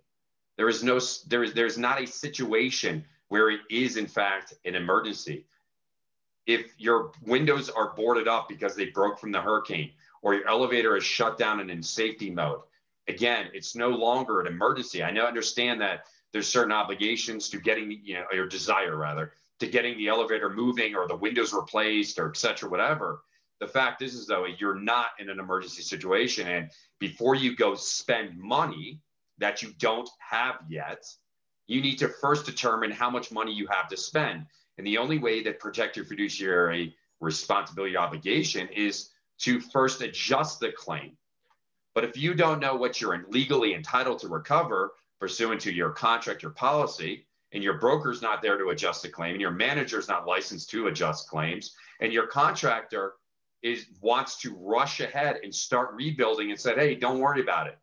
There is no there is there's not a situation where it is in fact an emergency. If your windows are boarded up because they broke from the hurricane or your elevator is shut down and in safety mode, again, it's no longer an emergency. I know understand that there's certain obligations to getting you know your desire rather to getting the elevator moving or the windows replaced or et cetera, whatever. The fact is, is though, you're not in an emergency situation. And before you go spend money, that you don't have yet, you need to first determine how much money you have to spend. And the only way that protect your fiduciary responsibility obligation is to first adjust the claim. But if you don't know what you're legally entitled to recover pursuant to your contract or policy, and your broker's not there to adjust the claim, and your manager's not licensed to adjust claims, and your contractor is wants to rush ahead and start rebuilding and said, hey, don't worry about it.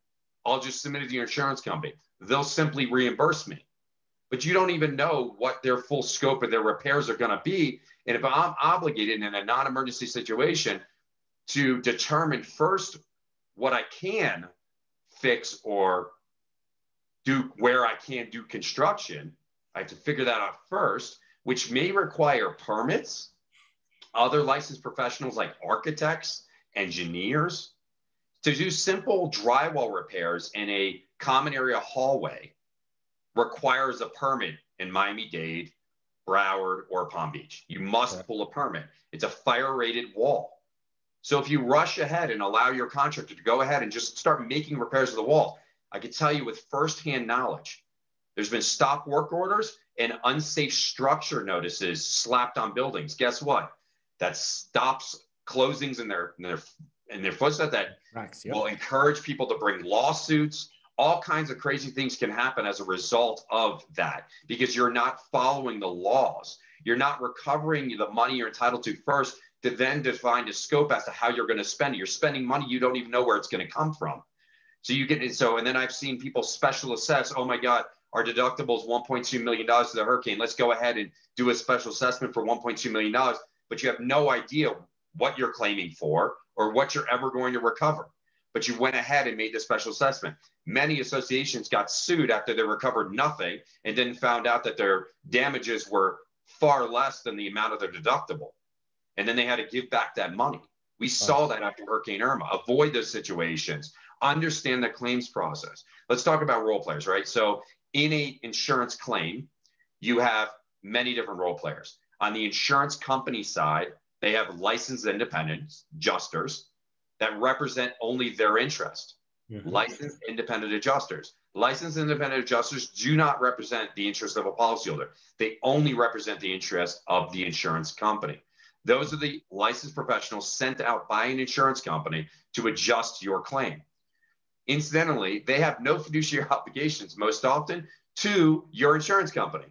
I'll just submit it to your insurance company. They'll simply reimburse me. But you don't even know what their full scope of their repairs are going to be. And if I'm obligated in a non emergency situation to determine first what I can fix or do where I can do construction, I have to figure that out first, which may require permits, other licensed professionals like architects, engineers, to do simple drywall repairs in a common area hallway requires a permit in Miami Dade, Broward, or Palm Beach. You must pull a permit. It's a fire rated wall. So if you rush ahead and allow your contractor to go ahead and just start making repairs to the wall, I can tell you with firsthand knowledge, there's been stop work orders and unsafe structure notices slapped on buildings. Guess what? That stops closings in their in their in their footsteps that Racks, yep. will encourage people to bring lawsuits. All kinds of crazy things can happen as a result of that because you're not following the laws. You're not recovering the money you're entitled to first to then define a scope as to how you're going to spend it. You're spending money you don't even know where it's going to come from. So you get so, and then I've seen people special assess. Oh my God, our deductible is 1.2 million dollars to the hurricane. Let's go ahead and do a special assessment for 1.2 million dollars. But you have no idea what you're claiming for or what you're ever going to recover. But you went ahead and made the special assessment. Many associations got sued after they recovered nothing and then found out that their damages were far less than the amount of their deductible and then they had to give back that money. We saw that after Hurricane Irma. Avoid those situations. Understand the claims process. Let's talk about role players, right? So, in a insurance claim, you have many different role players. On the insurance company side, they have licensed independent adjusters that represent only their interest. Mm-hmm. Licensed independent adjusters. Licensed independent adjusters do not represent the interest of a policyholder. They only represent the interest of the insurance company. Those are the licensed professionals sent out by an insurance company to adjust your claim. Incidentally, they have no fiduciary *laughs* obligations most often to your insurance company.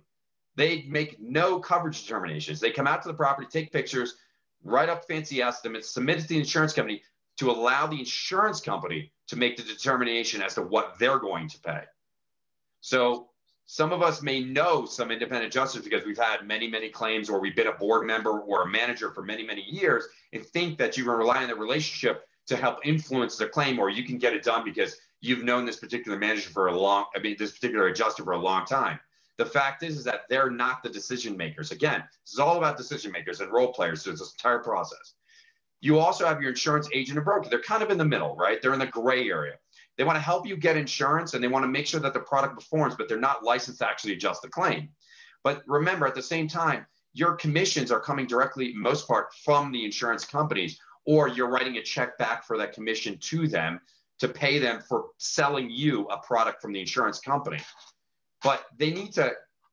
They make no coverage determinations. They come out to the property, take pictures, write up fancy estimates, submit it to the insurance company to allow the insurance company to make the determination as to what they're going to pay. So some of us may know some independent adjusters because we've had many, many claims or we've been a board member or a manager for many, many years and think that you can rely on the relationship to help influence the claim or you can get it done because you've known this particular manager for a long, I mean, this particular adjuster for a long time. The fact is, is that they're not the decision makers. Again, this is all about decision makers and role players through this entire process. You also have your insurance agent and broker. They're kind of in the middle, right? They're in the gray area. They want to help you get insurance and they want to make sure that the product performs, but they're not licensed to actually adjust the claim. But remember, at the same time, your commissions are coming directly, most part, from the insurance companies, or you're writing a check back for that commission to them to pay them for selling you a product from the insurance company. But they need to,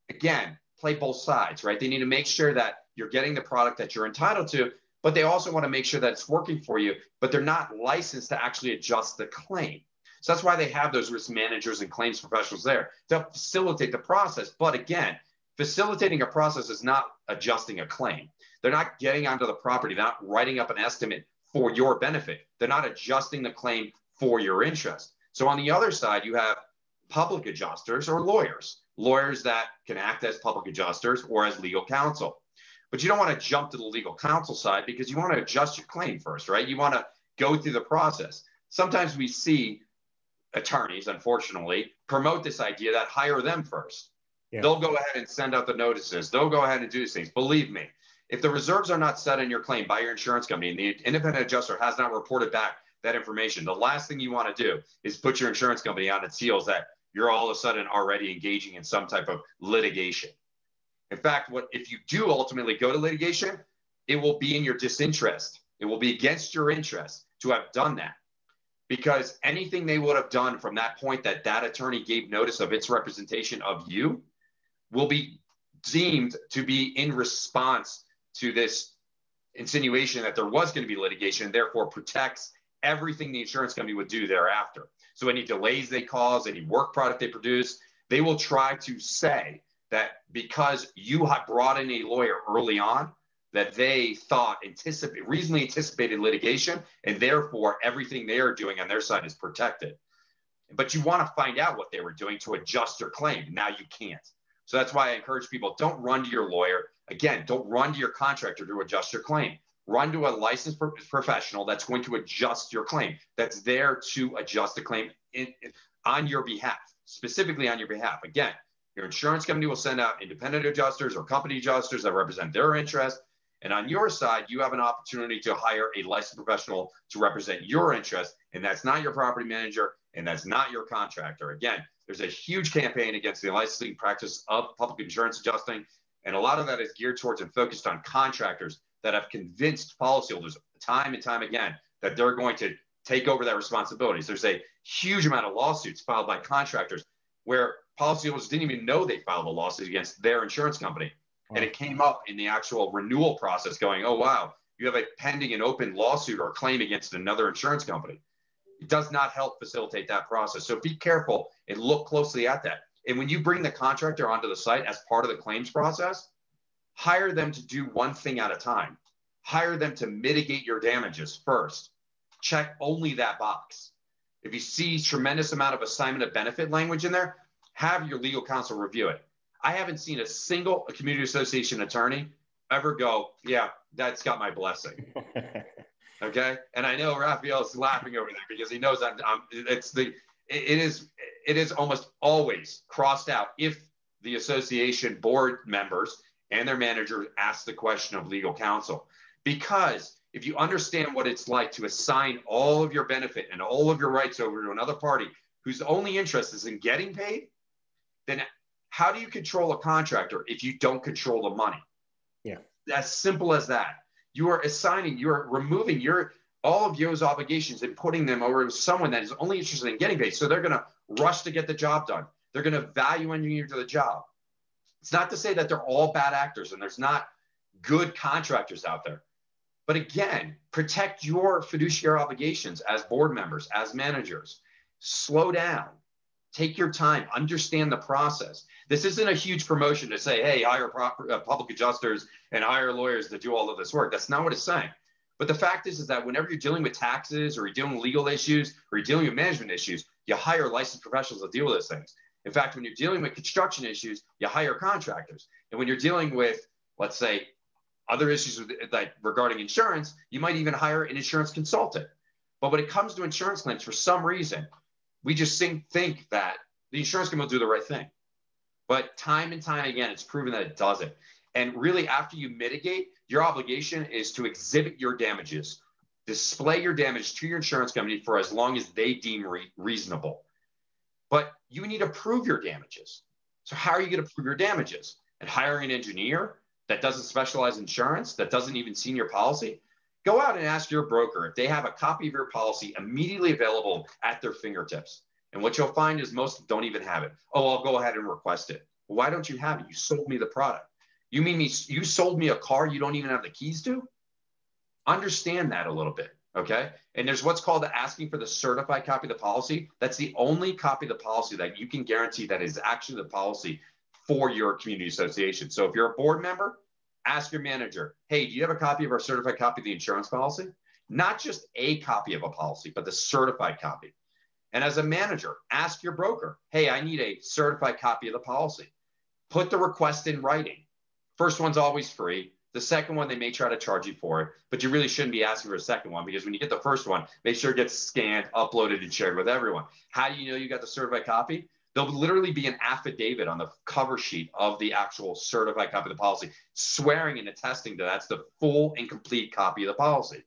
again, play both sides, right? They need to make sure that you're getting the product that you're entitled to, but they also want to make sure that it's working for you, but they're not licensed to actually adjust the claim. So that's why they have those risk managers and claims professionals there to facilitate the process. But again, facilitating a process is not adjusting a claim. They're not getting onto the property, they're not writing up an estimate for your benefit. They're not adjusting the claim for your interest. So on the other side, you have public adjusters or lawyers, lawyers that can act as public adjusters or as legal counsel. But you don't want to jump to the legal counsel side because you want to adjust your claim first, right? You want to go through the process. Sometimes we see attorneys, unfortunately, promote this idea that hire them first. Yeah. They'll go ahead and send out the notices. They'll go ahead and do these things. Believe me, if the reserves are not set in your claim by your insurance company and the independent adjuster has not reported back that information, the last thing you want to do is put your insurance company on its heels that you're all of a sudden already engaging in some type of litigation. In fact, what if you do ultimately go to litigation, it will be in your disinterest. It will be against your interest to have done that because anything they would have done from that point that that attorney gave notice of its representation of you will be deemed to be in response to this insinuation that there was going to be litigation and therefore protects everything the insurance company would do thereafter. So any delays they cause, any work product they produce, they will try to say that because you had brought in a lawyer early on, that they thought anticipate reasonably anticipated litigation, and therefore everything they are doing on their side is protected. But you want to find out what they were doing to adjust your claim. Now you can't. So that's why I encourage people don't run to your lawyer. Again, don't run to your contractor to adjust your claim. Run to a licensed pro- professional that's going to adjust your claim, that's there to adjust the claim in, in, on your behalf, specifically on your behalf. Again, your insurance company will send out independent adjusters or company adjusters that represent their interest. And on your side, you have an opportunity to hire a licensed professional to represent your interest. And that's not your property manager and that's not your contractor. Again, there's a huge campaign against the licensing practice of public insurance adjusting. And a lot of that is geared towards and focused on contractors that have convinced policyholders time and time again that they're going to take over that responsibilities. There's a huge amount of lawsuits filed by contractors where policyholders didn't even know they filed a lawsuit against their insurance company. Wow. And it came up in the actual renewal process going, oh, wow, you have a pending and open lawsuit or claim against another insurance company. It does not help facilitate that process. So be careful and look closely at that. And when you bring the contractor onto the site as part of the claims process, hire them to do one thing at a time. Hire them to mitigate your damages first. Check only that box. If you see tremendous amount of assignment of benefit language in there, have your legal counsel review it. I haven't seen a single community association attorney ever go, yeah, that's got my blessing. *laughs* okay. And I know Rafael's laughing over there because he knows I'm, I'm it's the, it is, it is almost always crossed out if the association board members and their manager ask the question of legal counsel. Because if you understand what it's like to assign all of your benefit and all of your rights over to another party whose only interest is in getting paid, then how do you control a contractor if you don't control the money? Yeah. As simple as that. You are assigning, you are removing your all of those obligations and putting them over to someone that is only interested in getting paid. So they're going to rush to get the job done. They're going to value engineer to the job. It's not to say that they're all bad actors and there's not good contractors out there. But again, protect your fiduciary obligations as board members, as managers. Slow down, take your time, understand the process. This isn't a huge promotion to say, hey, hire proper, uh, public adjusters and hire lawyers to do all of this work. That's not what it's saying. But the fact is, is that whenever you're dealing with taxes or you're dealing with legal issues or you're dealing with management issues, you hire licensed professionals to deal with those things. In fact, when you're dealing with construction issues, you hire contractors. And when you're dealing with, let's say, other issues with, like regarding insurance, you might even hire an insurance consultant. But when it comes to insurance claims, for some reason, we just think, think that the insurance company will do the right thing. But time and time again, it's proven that it doesn't. And really, after you mitigate, your obligation is to exhibit your damages, display your damage to your insurance company for as long as they deem re- reasonable. But you need to prove your damages. So, how are you going to prove your damages? And hiring an engineer that doesn't specialize in insurance, that doesn't even see your policy? Go out and ask your broker if they have a copy of your policy immediately available at their fingertips. And what you'll find is most don't even have it. Oh, I'll go ahead and request it. Why don't you have it? You sold me the product. You mean me? You sold me a car you don't even have the keys to? Understand that a little bit. Okay. And there's what's called asking for the certified copy of the policy. That's the only copy of the policy that you can guarantee that is actually the policy for your community association. So if you're a board member, ask your manager, hey, do you have a copy of our certified copy of the insurance policy? Not just a copy of a policy, but the certified copy. And as a manager, ask your broker, hey, I need a certified copy of the policy. Put the request in writing. First one's always free. The second one, they may try to charge you for it, but you really shouldn't be asking for a second one because when you get the first one, make sure it gets scanned, uploaded, and shared with everyone. How do you know you got the certified copy? There'll literally be an affidavit on the cover sheet of the actual certified copy of the policy, swearing and attesting that that's the full and complete copy of the policy.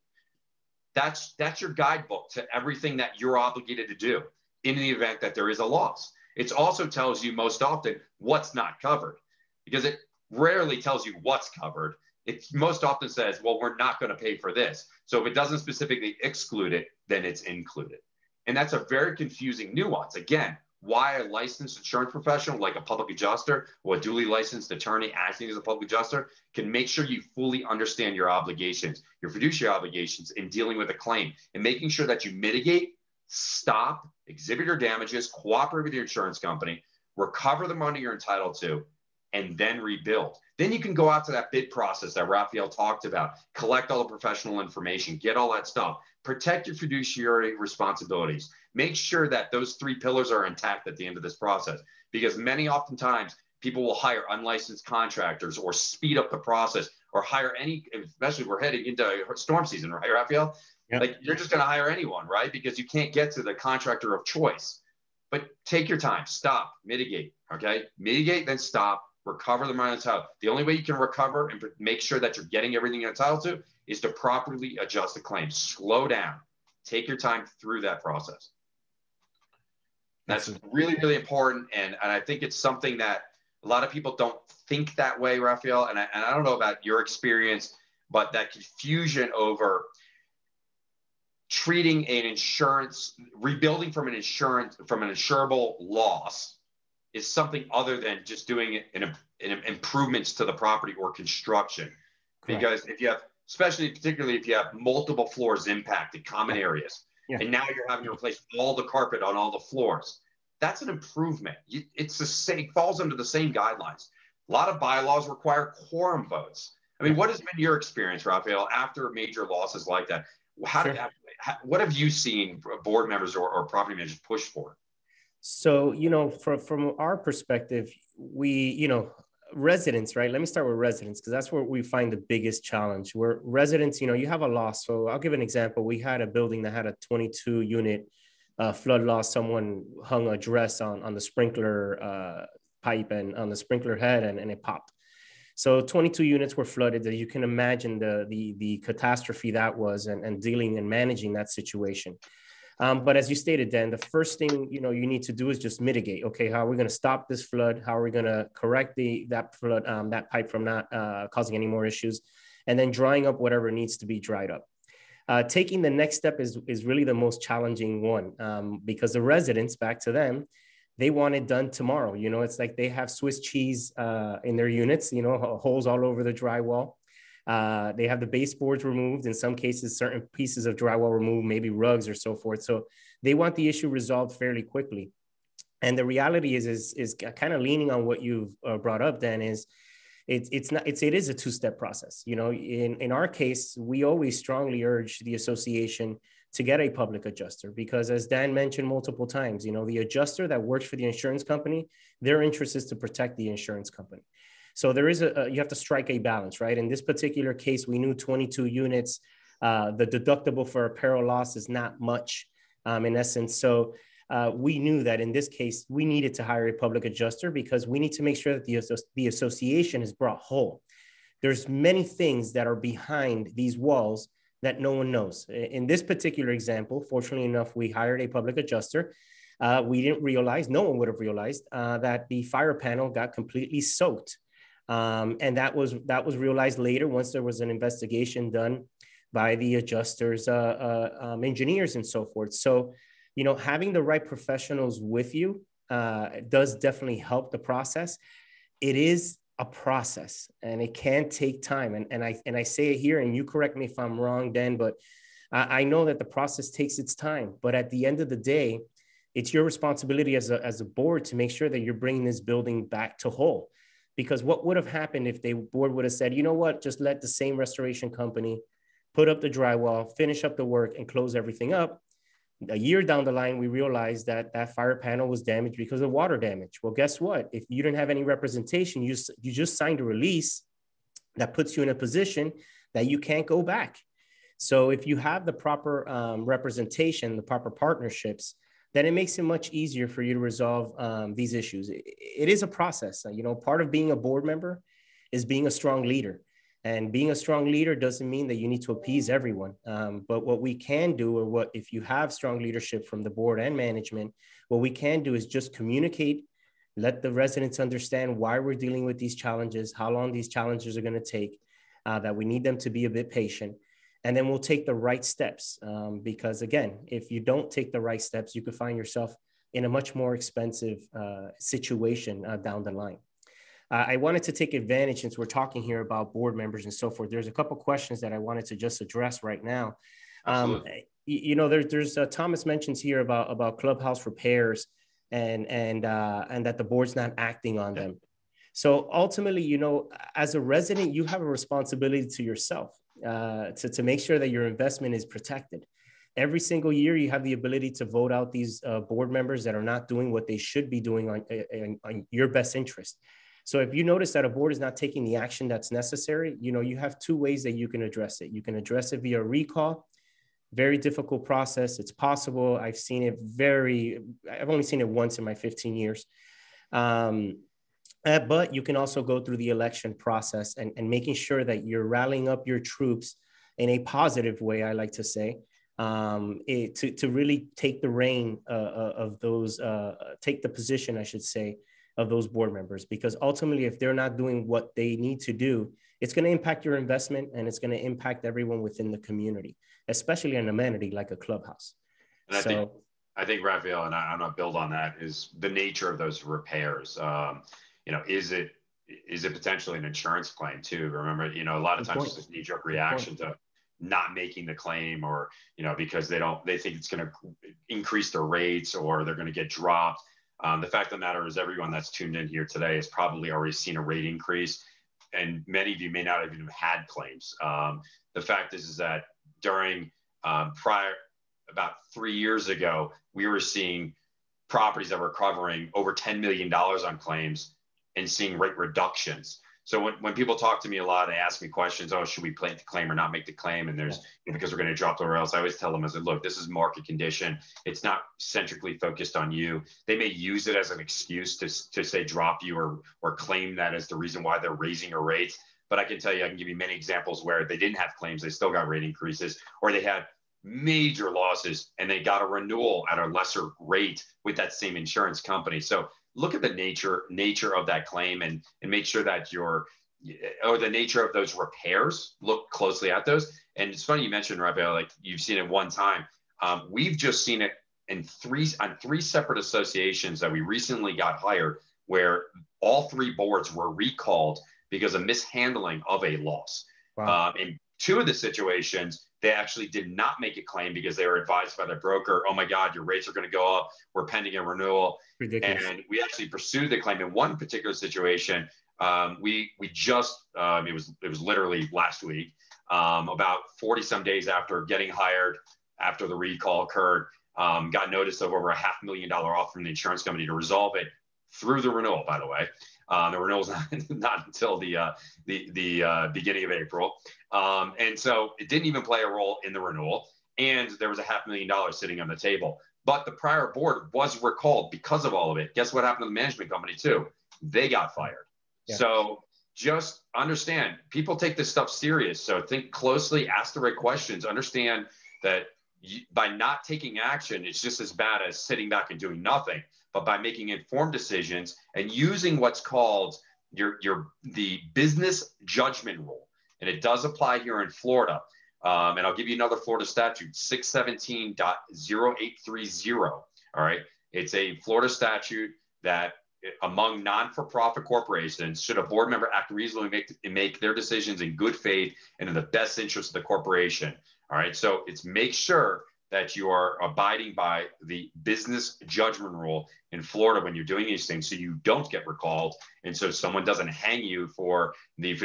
That's that's your guidebook to everything that you're obligated to do in the event that there is a loss. It also tells you most often what's not covered because it rarely tells you what's covered. It most often says, well, we're not going to pay for this. So if it doesn't specifically exclude it, then it's included. And that's a very confusing nuance. Again, why a licensed insurance professional like a public adjuster or a duly licensed attorney acting as a public adjuster can make sure you fully understand your obligations, your fiduciary obligations in dealing with a claim and making sure that you mitigate, stop, exhibit your damages, cooperate with your insurance company, recover the money you're entitled to, and then rebuild. Then you can go out to that bid process that Rafael talked about, collect all the professional information, get all that stuff, protect your fiduciary responsibilities. Make sure that those three pillars are intact at the end of this process because many oftentimes people will hire unlicensed contractors or speed up the process or hire any especially we're heading into storm season right rafael yep. like you're just going to hire anyone right? Because you can't get to the contractor of choice. But take your time. Stop. Mitigate. Okay? Mitigate then stop recover the money entitled the only way you can recover and make sure that you're getting everything you're entitled to is to properly adjust the claim slow down take your time through that process that's really, really important. And, and I think it's something that a lot of people don't think that way, Rafael. And I, and I don't know about your experience, but that confusion over treating an insurance, rebuilding from an insurance, from an insurable loss is something other than just doing an, an improvements to the property or construction. Correct. Because if you have, especially particularly if you have multiple floors impacted, common areas, yeah. And now you're having to replace all the carpet on all the floors. That's an improvement. It's the same, falls under the same guidelines. A lot of bylaws require quorum votes. I mean, what has been your experience, Rafael, after major losses like that? How, sure. how what have you seen board members or, or property managers push for? So, you know, from, from our perspective, we, you know, residents, right? Let me start with residents because that's where we find the biggest challenge. Where residents, you know, you have a loss. So I'll give an example. We had a building that had a 22 unit uh, flood loss. Someone hung a dress on on the sprinkler uh, pipe and on the sprinkler head, and, and it popped. So 22 units were flooded. You can imagine the the the catastrophe that was, and, and dealing and managing that situation. Um, but as you stated, Dan, the first thing you know you need to do is just mitigate. Okay, how are we going to stop this flood? How are we going to correct the that flood um, that pipe from not uh, causing any more issues? And then drying up whatever needs to be dried up. Uh, taking the next step is is really the most challenging one um, because the residents, back to them, they want it done tomorrow. You know, it's like they have Swiss cheese uh, in their units. You know, holes all over the drywall. Uh, they have the baseboards removed. In some cases, certain pieces of drywall removed, maybe rugs or so forth. So they want the issue resolved fairly quickly. And the reality is, is, is kind of leaning on what you've uh, brought up. Then is it's it's not it's it is a two step process. You know, in in our case, we always strongly urge the association to get a public adjuster because as Dan mentioned multiple times, you know, the adjuster that works for the insurance company, their interest is to protect the insurance company. So there is a, you have to strike a balance, right? In this particular case, we knew 22 units. Uh, the deductible for a peril loss is not much um, in essence. So uh, we knew that in this case, we needed to hire a public adjuster because we need to make sure that the, the association is brought whole. There's many things that are behind these walls that no one knows. In this particular example, fortunately enough, we hired a public adjuster. Uh, we didn't realize, no one would have realized, uh, that the fire panel got completely soaked um, and that was that was realized later once there was an investigation done by the adjusters, uh, uh, um, engineers, and so forth. So, you know, having the right professionals with you uh, does definitely help the process. It is a process, and it can take time. And, and I and I say it here, and you correct me if I'm wrong, Dan, but I, I know that the process takes its time. But at the end of the day, it's your responsibility as a, as a board to make sure that you're bringing this building back to whole because what would have happened if the board would have said, you know what, just let the same restoration company put up the drywall, finish up the work, and close everything up. A year down the line, we realized that that fire panel was damaged because of water damage. Well, guess what? If you didn't have any representation, you, you just signed a release that puts you in a position that you can't go back. So if you have the proper um, representation, the proper partnerships, then it makes it much easier for you to resolve um, these issues. It, it is a process. You know, part of being a board member is being a strong leader. And being a strong leader doesn't mean that you need to appease everyone. Um, but what we can do, or what if you have strong leadership from the board and management, what we can do is just communicate, let the residents understand why we're dealing with these challenges, how long these challenges are going to take, uh, that we need them to be a bit patient and then we'll take the right steps um, because again if you don't take the right steps you could find yourself in a much more expensive uh, situation uh, down the line. Uh, I wanted to take advantage since we're talking here about board members and so forth. There's a couple questions that I wanted to just address right now. Um, you, you, know, there, there's uh, Thomas mentions here about about clubhouse repairs and and uh, and that the board's not acting on them. So ultimately, you know, as a resident, you have a responsibility to yourself uh, to, to make sure that your investment is protected. Every single year, you have the ability to vote out these uh, board members that are not doing what they should be doing on, on, on your best interest. So if you notice that a board is not taking the action that's necessary, you know, you have two ways that you can address it. You can address it via recall, very difficult process. It's possible. I've seen it very, I've only seen it once in my 15 years. Um, uh, but you can also go through the election process and, and making sure that you're rallying up your troops in a positive way, I like to say, um, it, to, to really take the reign uh, uh of those, uh, take the position, I should say, of those board members because ultimately if they're not doing what they need to do it's going to impact your investment and it's going to impact everyone within the community especially an amenity like a clubhouse and I so, think I think Rafael and I, am not build on that is the nature of those repairs. Um, you know, is it is it potentially an insurance claim too? Remember, you know, a lot of times it's a knee jerk reaction to not making the claim or you know because they don't they think it's going to increase their rates or they're going to get dropped um, the fact of the matter is, everyone that's tuned in here today has probably already seen a rate increase, and many of you may not have even had claims. Um, the fact is, is that during um, prior about three years ago, we were seeing properties that were covering over $10 million on claims and seeing rate reductions. So when, when people talk to me a lot, they ask me questions. Oh, should we play the claim or not make the claim? And there's yeah. because we're going to drop the rails. I always tell them, I said, look, this is market condition. It's not centrically focused on you. They may use it as an excuse to, to say drop you or or claim that as the reason why they're raising your rates. But I can tell you, I can give you many examples where they didn't have claims, they still got rate increases, or they had major losses and they got a renewal at a lesser rate with that same insurance company. So look at the nature nature of that claim and and make sure that your or the nature of those repairs look closely at those. And it's funny you mentioned Rafael, like you've seen it one time. Um, we've just seen it in three on three separate associations that we recently got hired where all three boards were recalled because of mishandling of a loss. Wow. um, in two of the situations they actually did not make a claim because they were advised by their broker, oh my God, your rates are going to go up. We're pending a renewal. Ridiculous. And we actually pursued the claim in one particular situation. Um, we we just um, it was it was literally last week, um, about 40 some days after getting hired, after the recall occurred, um, got notice of over a half million dollar offer from the insurance company to resolve it through the renewal, by the way. Uh, the renewal's not, not until the uh, the the uh, beginning of April, um, and so it didn't even play a role in the renewal. And there was a half million dollars sitting on the table. But the prior board was recalled because of all of it. Guess what happened to the management company too? They got fired. Yeah. So just understand people take this stuff serious. So think closely, ask the right questions, understand that by not taking action, it's just as bad as sitting back and doing nothing but by making informed decisions and using what's called your, your the business judgment rule. And it does apply here in Florida. Um, and I'll give you another Florida statute, 617.0830. All right. It's a Florida statute that among non-for-profit corporations, should a board member act reasonably make, make their decisions in good faith and in the best interest of the corporation. All right. So it's make sure that you are abiding by the business judgment rule in Florida when you're doing these things, so you don't get recalled, and so someone doesn't hang you for the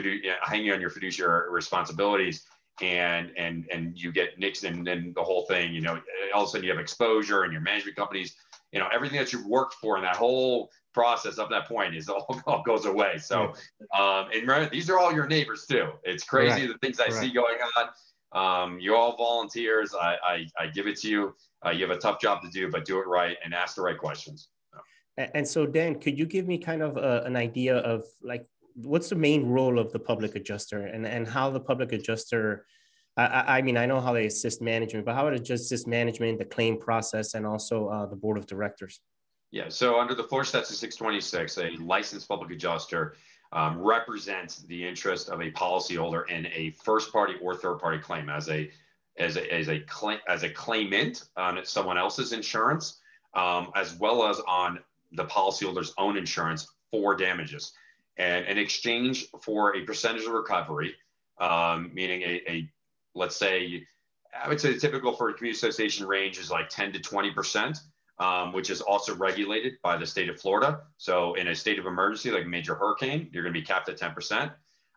hang you on your fiduciary responsibilities, and and and you get nixed and then the whole thing. You know, all of a sudden you have exposure, and your management companies, you know, everything that you've worked for in that whole process up that point is all, *laughs* all goes away. So, um, and remember, these are all your neighbors too. It's crazy the things I see going on um, you're all volunteers. I, I, I, give it to you. Uh, you have a tough job to do, but do it right and ask the right questions. And so, Dan, could you give me kind of a, an idea of like what's the main role of the public adjuster and, and how the public adjuster? I, I mean, I know how they assist management, but how would it assist management, the claim process, and also uh, the board of directors? Yeah. So under the Florida Statute 626, a licensed public adjuster um, represents the interest of a policyholder in a first party or third party claim as a as a as a claim as a claimant on someone else's insurance um, as well as on the policyholder's own insurance for damages. And in exchange for a percentage of recovery, um, meaning a, a, let's say, I would say the typical for a community association range is like 10 to 20%, um, which is also regulated by the state of Florida. So in a state of emergency, like a major hurricane, you're going to be capped at 10%.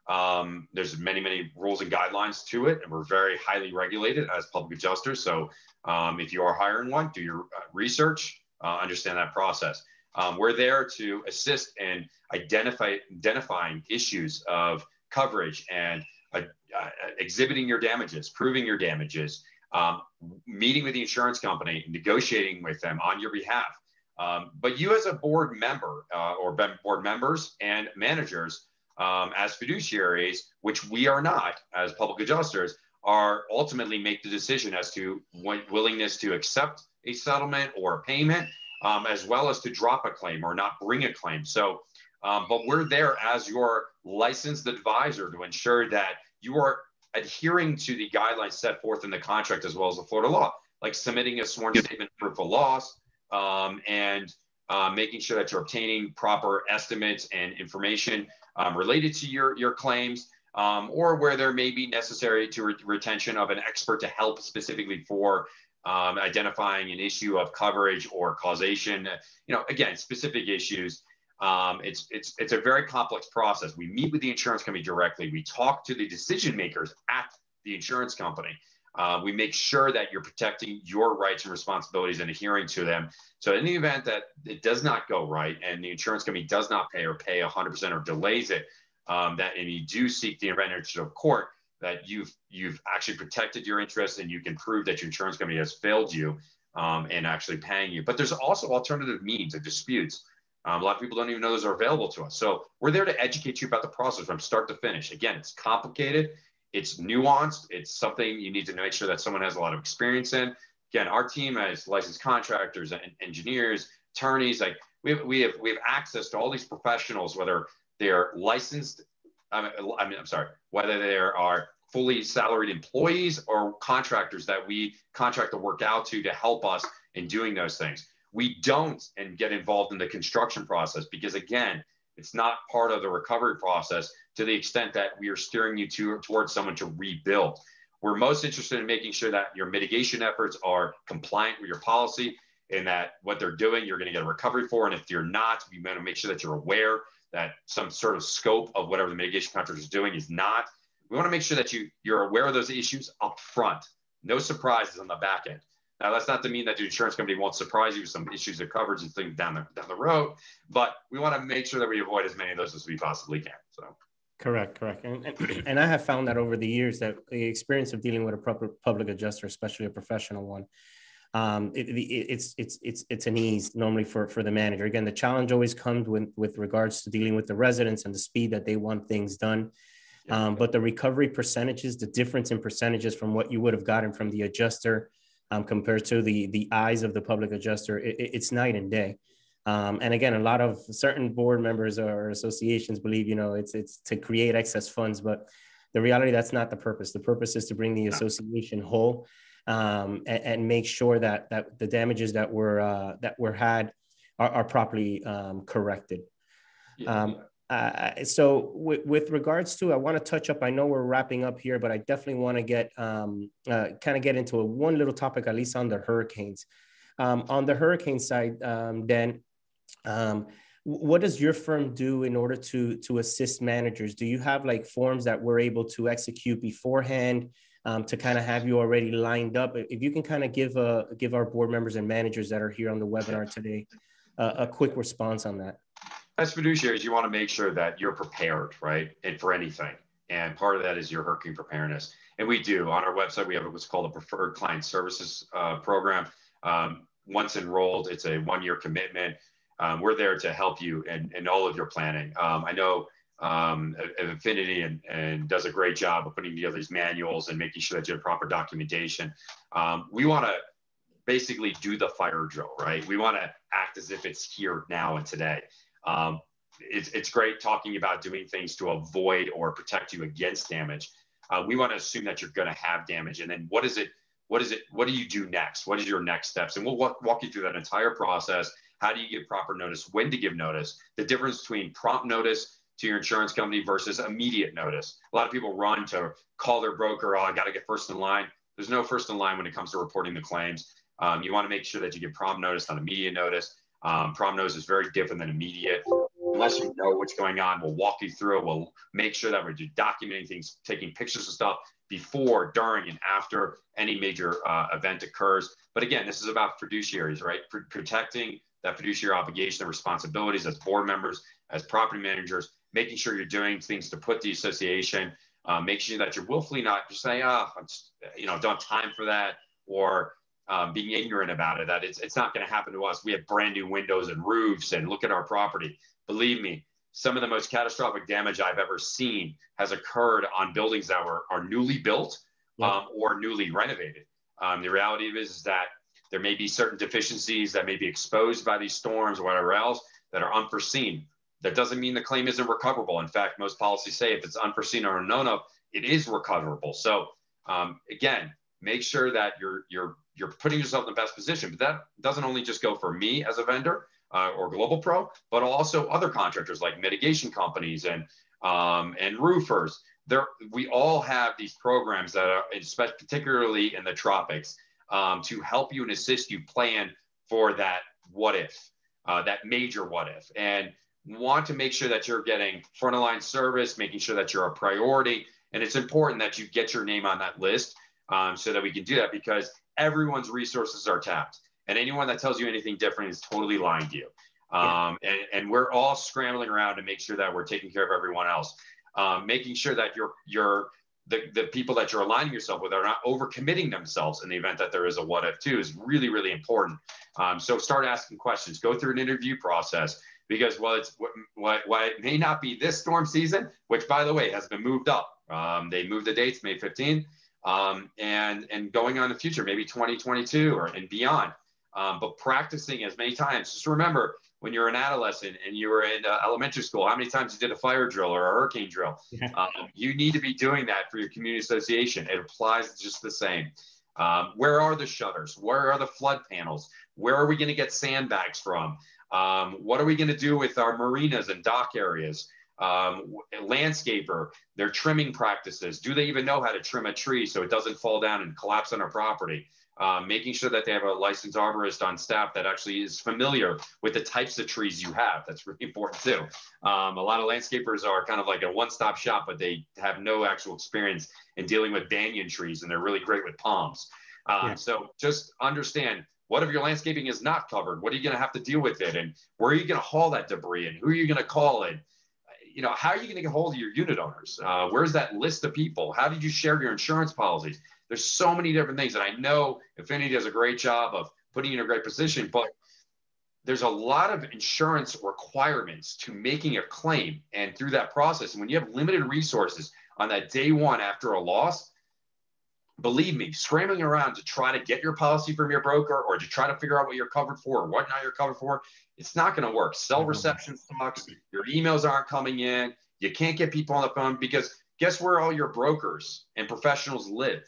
Um, there's many, many rules and guidelines to it, and we're very highly regulated as public adjusters. So um, if you are hiring one, do your uh, research, uh, understand that process. Um, we're there to assist in identify, identifying issues of coverage and uh, uh, exhibiting your damages, proving your damages, um, meeting with the insurance company, negotiating with them on your behalf. Um, but you, as a board member uh, or board members and managers, um, as fiduciaries, which we are not as public adjusters, are ultimately make the decision as to willingness to accept a settlement or a payment, um, as well as to drop a claim or not bring a claim. So, um, but we're there as your licensed advisor to ensure that you are adhering to the guidelines set forth in the contract as well as the Florida law, like submitting a sworn statement proof of loss um, and uh, making sure that you're obtaining proper estimates and information um, related to your, your claims, um, or where there may be necessary to re- retention of an expert to help specifically for um, identifying an issue of coverage or causation. You know, again, specific issues. Um, it's it's it's a very complex process. We meet with the insurance company directly. We talk to the decision makers at the insurance company. Uh, we make sure that you're protecting your rights and responsibilities and adhering to them. So, in the event that it does not go right and the insurance company does not pay or pay 100% or delays it, um, that and you do seek the intervention of court, that you've you've actually protected your interests and you can prove that your insurance company has failed you um, and actually paying you. But there's also alternative means of disputes. Um, a lot of people don't even know those are available to us. So we're there to educate you about the process from start to finish. Again, it's complicated, it's nuanced, it's something you need to make sure that someone has a lot of experience in. Again, our team as licensed contractors and engineers, attorneys, like we have, we have we have access to all these professionals, whether they're licensed. I mean, I mean, I'm sorry, whether they are fully salaried employees or contractors that we contract the work out to to help us in doing those things. We don't and get involved in the construction process because again, it's not part of the recovery process to the extent that we are steering you to, towards someone to rebuild. We're most interested in making sure that your mitigation efforts are compliant with your policy and that what they're doing, you're going to get a recovery for. And if you're not, we want to make sure that you're aware that some sort of scope of whatever the mitigation contractor is doing is not. We want to make sure that you, you're aware of those issues up front. No surprises on the back end. Now, that's not to mean that the insurance company won't surprise you with some issues of coverage and things down the, down the road, but we want to make sure that we avoid as many of those as we possibly can. So. Correct, correct. And, and, *clears throat* and I have found that over the years that the experience of dealing with a proper public adjuster, especially a professional one, um, it, it, it's it's it's it's an ease normally for for the manager. Again, the challenge always comes with with regards to dealing with the residents and the speed that they want things done. Um, but the recovery percentages, the difference in percentages from what you would have gotten from the adjuster um, compared to the the eyes of the public adjuster, it, it's night and day. Um, and again, a lot of certain board members or associations believe, you know, it's it's to create excess funds, but the reality that's not the purpose. The purpose is to bring the association whole um, and, and, make sure that that the damages that were uh, that were had are, are properly um, corrected. Yeah. Uh, so with, with, regards to, I want to touch up. I know we're wrapping up here, but I definitely want to get um, uh, kind of get into a, one little topic, at least on the hurricanes. Um, on the hurricane side, um, um, what does your firm do in order to to assist managers? Do you have like forms that we're able to execute beforehand um, to kind of have you already lined up? If you can kind of give a give our board members and managers that are here on the webinar today uh, a quick response on that. As fiduciaries, you want to make sure that you're prepared, right, and for anything. And part of that is your hurricane preparedness. And we do on our website. We have what's called a preferred client services uh, program. Um, once enrolled, it's a one-year commitment um, we're there to help you in, in all of your planning. Um, I know um, Affinity and, and does a great job of putting together these manuals and making sure that you have proper documentation. Um, we want to basically do the fire drill, right? We want to act as if it's here now and today. Um, it's, it's great talking about doing things to avoid or protect you against damage. Uh, we want to assume that you're going to have damage. And then what is it? what is it? What do you do next? What is your next steps? And we'll walk, walk you through that entire process. How do you give proper notice? When to give notice? The difference between prompt notice to your insurance company versus immediate notice. A lot of people run to call their broker. Oh, I got to get first in line. There's no first in line when it comes to reporting the claims. Um, you want to make sure that you give prompt notice, on immediate notice. Um, prompt notice is very different than immediate. Unless you know what's going on, we'll walk you through it. We'll make sure that we're documenting things, taking pictures of stuff before, during, and after any major uh, event occurs. But again, this is about fiduciaries, right? Protecting that fiduciary obligation and responsibilities as board members, as property managers, making sure you're doing things to put the association, uh, making sure that you're willfully not just saying, oh, I'm you know, don't have time for that, or um, being ignorant about it, that it's, it's not going to happen to us. We have brand new windows and roofs and look at our property. Believe me, some of the most catastrophic damage I've ever seen has occurred on buildings that were are newly built um, or newly renovated. Um, the reality is, is that there may be certain deficiencies that may be exposed by these storms or whatever else that are unforeseen. That doesn't mean the claim isn't recoverable. In fact, most policies say if it's unforeseen or unknown of, it is recoverable. So um, again, make sure that you're you're you're putting yourself in the best position. But that doesn't only just go for me as a vendor uh, or Global Pro, but also other contractors like mitigation companies and um, and roofers. There, we all have these programs that are, particularly in the tropics, um, to help you and assist you plan for that what if, uh, that major what if, and want to make sure that you're getting front line service, making sure that you're a priority. And it's important that you get your name on that list um, so that we can do that because everyone's resources are tapped. And anyone that tells you anything different is totally lying to you. Um, yeah. and, and we're all scrambling around to make sure that we're taking care of everyone else, um, making sure that you're, you're the, the people that you're aligning yourself with are not overcommitting themselves in the event that there is a what if too is really, really important. Um, so start asking questions, go through an interview process because while it's what, what it may not be this storm season, which by the way has been moved up. Um, they moved the dates May 15th um, and and going on the future, maybe 2022 or and beyond. Um, but practicing as many times. Just remember when you're an adolescent and you were in uh, elementary school, how many times you did a fire drill or a hurricane drill. *laughs* Yeah. Um, you need to be doing that for your community association. It applies just the same. Um, where are the shutters? Where are the flood panels? Where are we going to get sandbags from? Um, what are we going to do with our marinas and dock areas? Um, landscaper, their trimming practices. Do they even know how to trim a tree so it doesn't fall down and collapse on our property? Um, making sure that they have a licensed arborist on staff that actually is familiar with the types of trees you have. That's really *laughs* important too. Um, a lot of landscapers are kind of like a one-stop shop, but they have no actual experience in dealing with banyan trees, and they're really great with palms. Um, yeah. So just understand what if your landscaping is not covered? What are you going to have to deal with it? And where are you going to haul that debris? And who are you going to call? And you know, how are you going to get hold of your unit owners? Uh, where's that list of people? How did you share your insurance policies? There's so many different things. And I know Affinity does a great job of putting you in a great position, but there's a lot of insurance requirements to making a claim. And through that process, and when you have limited resources on that day one after a loss, believe me, scrambling around to try to get your policy from your broker or to try to figure out what you're covered for or what not you're covered for, it's not going to work. Cell reception sucks. Your emails aren't coming in. You can't get people on the phone because guess where all your brokers and professionals live?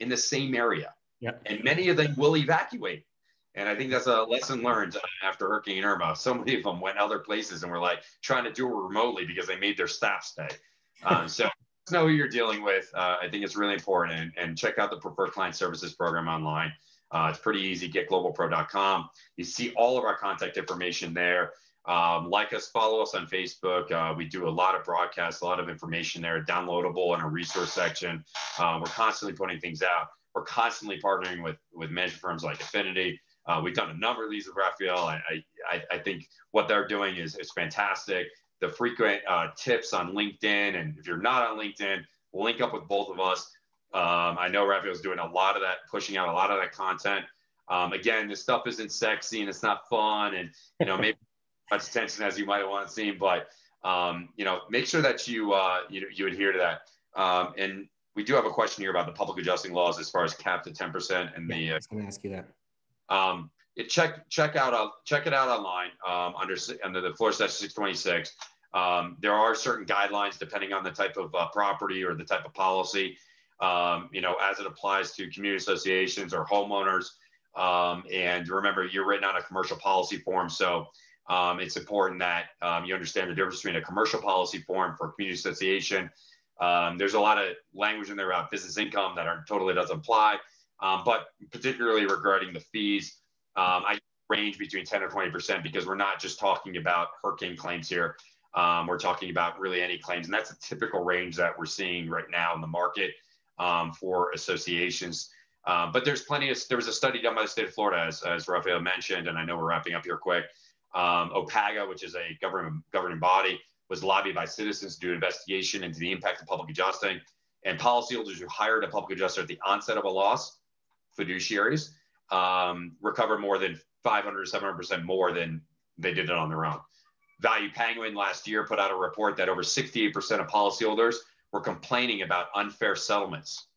In the same area. Yep. And many of them will evacuate. And I think that's a lesson learned after Hurricane Irma. So many of them went other places and were like trying to do it remotely because they made their staff stay. Um, so know who you're dealing with. Uh, I think it's really important. And, and, check out the Preferred Client Services program online. Uh, it's pretty easy. GetGlobalPro.com. You see all of our contact information there. Um, like us, follow us on Facebook. Uh, we do a lot of broadcasts, a lot of information there, downloadable in our resource section. Um, we're constantly putting things out. We're constantly partnering with with management firms like Affinity. Uh, we've done a number of these with Rafael. I, I, I think what they're doing is, is fantastic the frequent uh, tips on LinkedIn. And if you're not on LinkedIn, link up with both of us. Um, I know Rafael's doing a lot of that, pushing out a lot of that content. Um, again, this stuff isn't sexy and it's not fun, and you know maybe as *laughs* much attention as you might want to seem, but um, you know make sure that you uh, you you adhere to that. Um, and we do have a question here about the public adjusting laws as far as capped at ten percent and yeah, the. Uh, I was going to ask you that. Um, it, check check out uh, check it out online um, under under the Florida Statute 626. Um, there are certain guidelines depending on the type of uh, property or the type of policy. um, you know, as it applies to community associations or homeowners. Um, and remember, you're written on a commercial policy form. So um, it's important that um, you understand the difference between a commercial policy form for a community association. Um, there's a lot of language in there about business income that are, totally doesn't apply, but particularly regarding the fees, I range between 10 or 20% because we're not just talking about hurricane claims here. Um, we're talking about really any claims, and that's a typical range that we're seeing right now in the market for associations. Um, but there's plenty of, there was a study done by the state of Florida, as, as Rafael mentioned, and I know we're wrapping up here quick. Um, OPPAGA, which is a government governing body, was lobbied by citizens to do an investigation into the impact of public adjusting. And policyholders who hired a public adjuster at the onset of a loss, fiduciaries, um, recover more than 500 700% more than they did it on their own. ValuePenguin last year put out a report that over 68% of policyholders were complaining about unfair settlements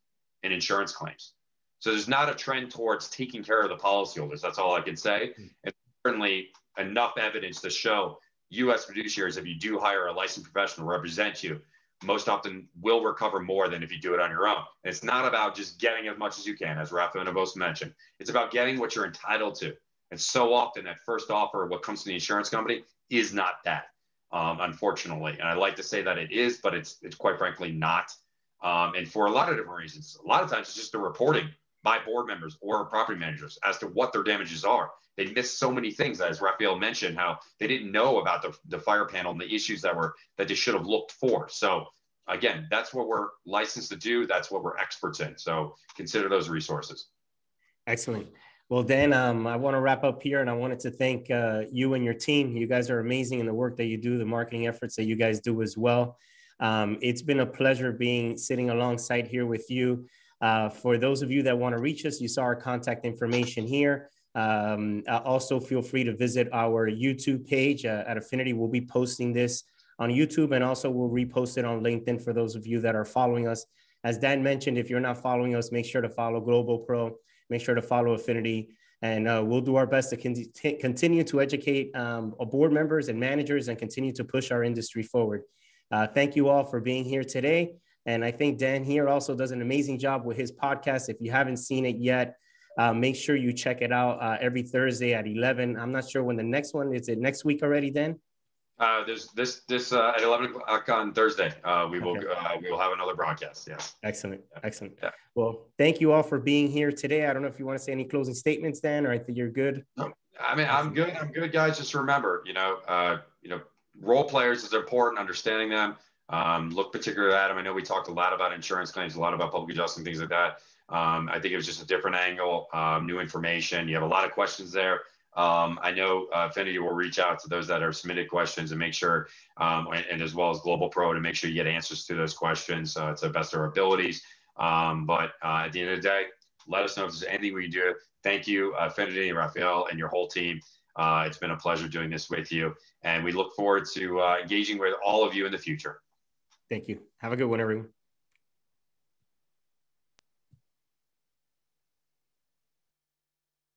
in insurance claims. So there's not a trend towards taking care of the policyholders. That's all I can say. Hmm. And certainly enough evidence to show U.S. fiduciaries, if you do hire a licensed professional to represent you, most often will recover more than if you do it on your own. And it's not about just getting as much as you can, as Rafa and Abos mentioned. It's about getting what you're entitled to. And so often that first offer, what comes to the insurance company, is not that, um, unfortunately. And I like to say that it is, but it's it's quite frankly not. Um, and for a lot of different reasons. A lot of times it's just the reporting by board members or property managers as to what their damages are. They missed so many things, as Rafael mentioned, how they didn't know about the, the fire panel and the issues that were that they should have looked for. So again, that's what we're licensed to do. That's what we're experts in. So consider those resources. Excellent. Well, Dan, um, I want to wrap up here, and I wanted to thank uh, you and your team. You guys are amazing in the work that you do, the marketing efforts that you guys do as well. Um, it's been a pleasure being sitting alongside here with you. Uh, for those of you that want to reach us, you saw our contact information here. Um, uh, also, feel free to visit our YouTube page uh, at Affinity. We'll be posting this on YouTube and also we'll repost it on LinkedIn for those of you that are following us. As Dan mentioned, if you're not following us, make sure to follow Global Pro, make sure to follow Affinity, and uh, we'll do our best to con- continue to educate um, board members and managers and continue to push our industry forward. Uh, thank you all for being here today. And I think Dan here also does an amazing job with his podcast. If you haven't seen it yet, uh, make sure you check it out uh, every Thursday at 11. I'm not sure when the next one is. It next week already, Dan? Uh, there's this this uh, at 11 o'clock on Thursday. Uh, we will okay. uh, we will have another broadcast. Yes. Excellent. Excellent. Yeah. Well, thank you all for being here today. I don't know if you want to say any closing statements, Dan, or I think you're good. No, I mean, I'm good. I'm good, guys. Just remember, you know, uh, you know, role players is important. Understanding them. Um, look particularly at them. I know we talked a lot about insurance claims, a lot about public adjusting, things like that. Um, I think it was just a different angle, um, new information. You have a lot of questions there. Um, I know uh, Affinity will reach out to those that are submitted questions and make sure, um, and, and, as well as Global Pro to make sure you get answers to those questions uh, to the best of our abilities. Um, but uh, at the end of the day, let us know if there's anything we can do. Thank you, Affinity and Rafael and your whole team. Uh, it's been a pleasure doing this with you, and we look forward to uh, engaging with all of you in the future. Thank you. Have a good one, everyone.